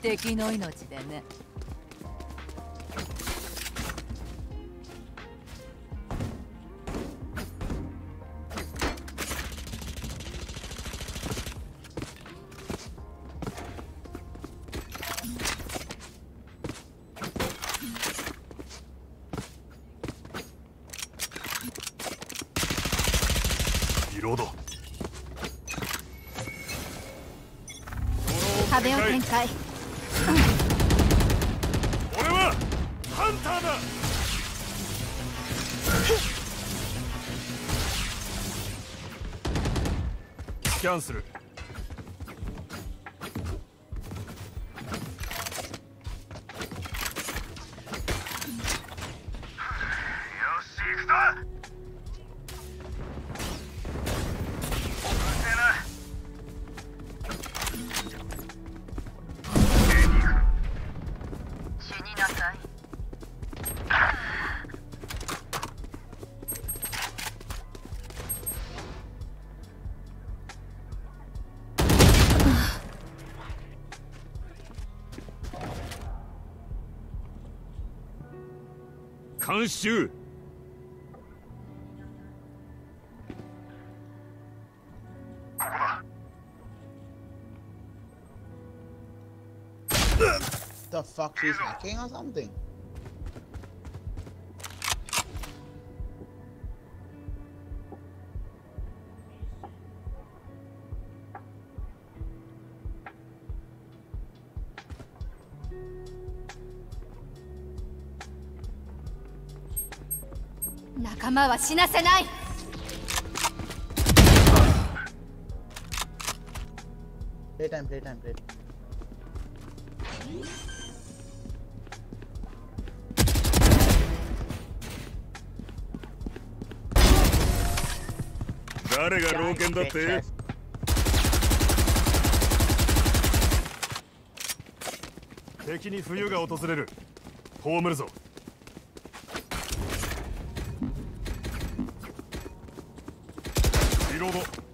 敵の命でね。キャンする。Monsieur The fuck, she's hacking or something? 仲間は死なせない。Playtime, playtime, playtime. 誰が老犬だって敵に冬が訪れる葬るぞリロード。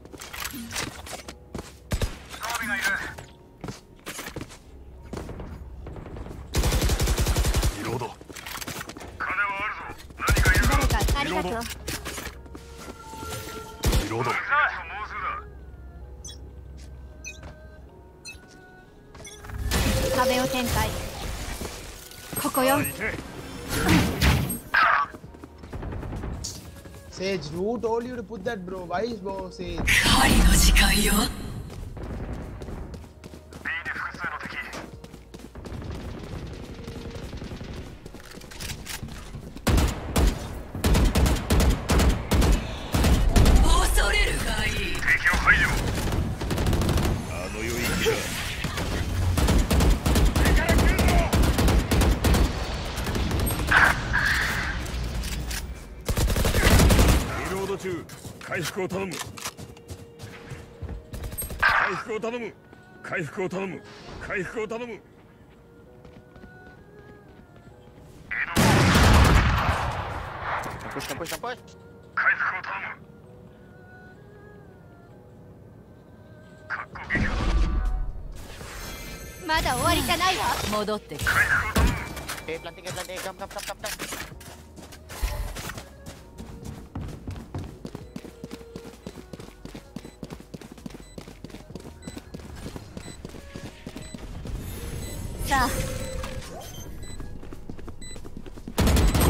Put that, bro? Why is bro Sage? 復を頼む。回復を頼む。回復を頼む。回復を頼む.回復を頼む。まだ終わりじゃないわ。戻ってき Eh, た。こ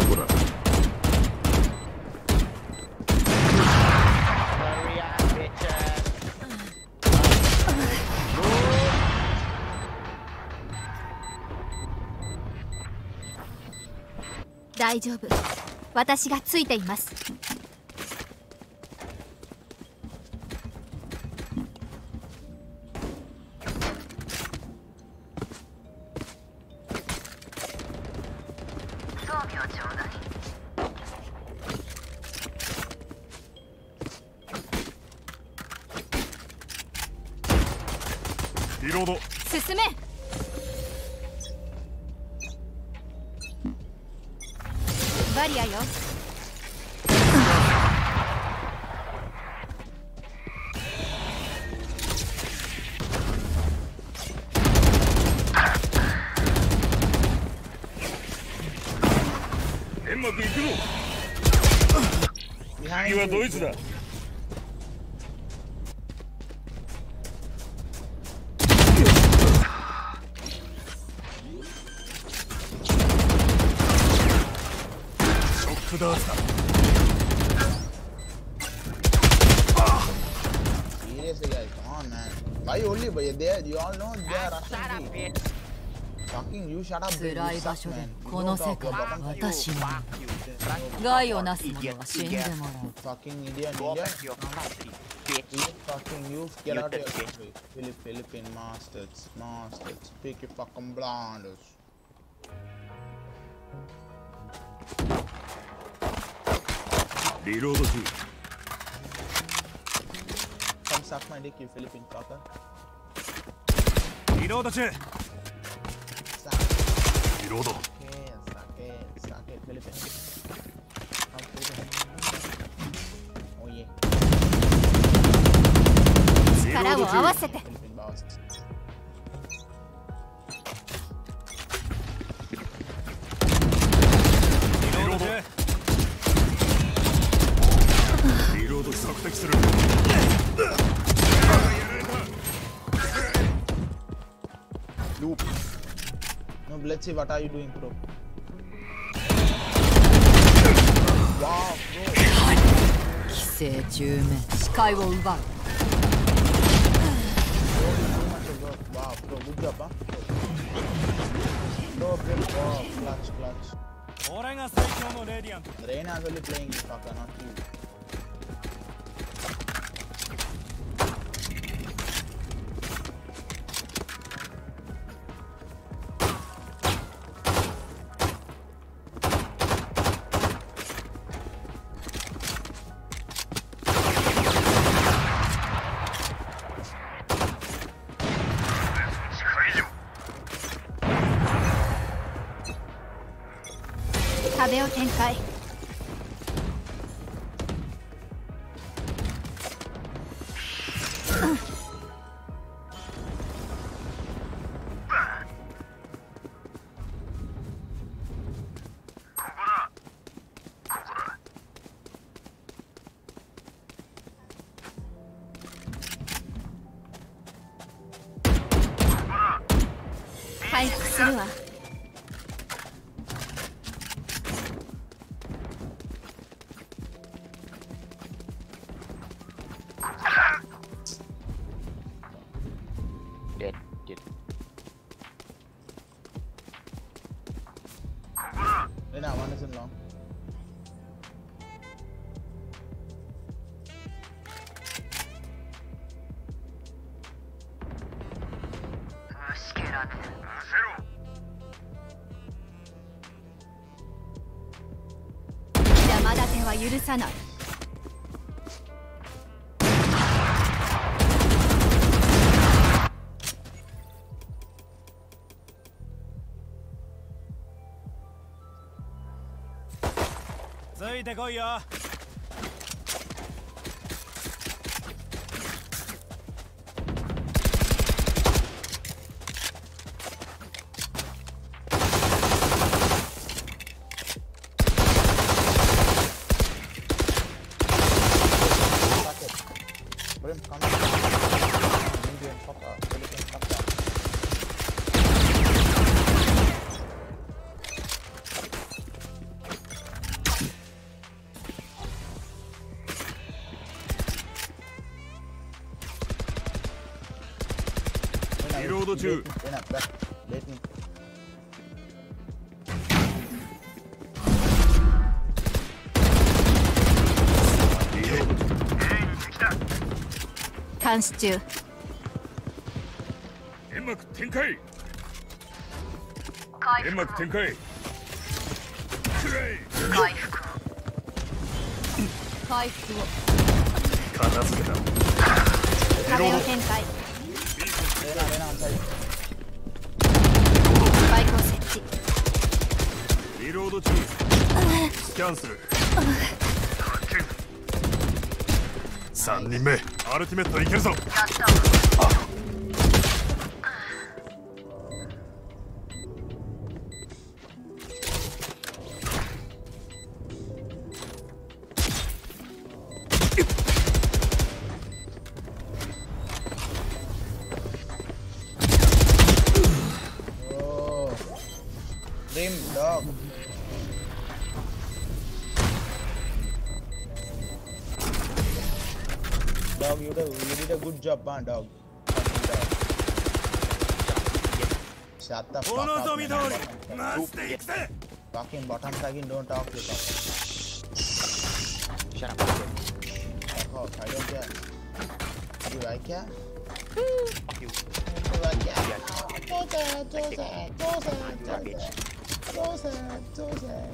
こだ。大丈夫。私がついています。はドイツだショックダーツだ Seriously, guys, come on, man. Why only? But they, you all know they are rushing me. Fucking you, shut up, dude. 辛 You い場 suck, 所で man. この世界は私に害をなす者は死んでもらう fucking you fucking you get out of your country Philippine masters masters speak your fucking blunders Reload the Come suck my dick you Philippine fucker Reload the Reload Suck it suck it Philippine を合わせて.リロード中リロード索敵する Loop. No, let's see what are you doing, bro. Wow, bro. 寄生虫め視界を奪うWow, bro, good job, huh? Bro, bro, wow, clutch, clutch. 俺が最強のレディアント Reina is only playing you fucker, not you. さないついてこいよ。監視中。煙幕展開。煙幕展開。回復。回復を。片付けた。壁を展開。レナレナ on side スパイクを設置。リロード中。スキャンする。3人目アルティメットいけるぞ。やった you did a good job, man, dog. Fucking dog. Shut the fuck お up, 望み man. 通りマジで行くぜ Fucking bottom tagging, don't talk to talk. Shut up. Fuck off, I don't care. You like it? Fuck you. You like it? Joseph, Joseph, Joseph, Joseph, Joseph, Joseph.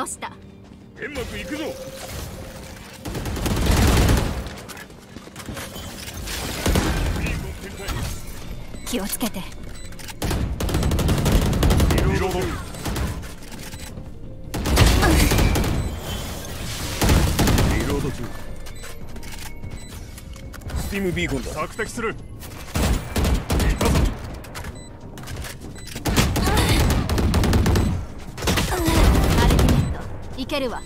倒した。煙幕行くぞ。気をつけて。リロードリロード中スティムビーコンだ。索敵するけるわ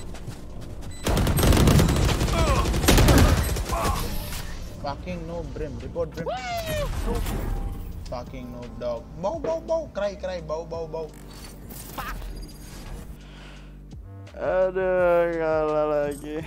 Fucking no brim. Report brim. Fucking no dog. Bow, bow, bow. Cry, cry. Bow, bow, bow. Aduh, kalah lagi.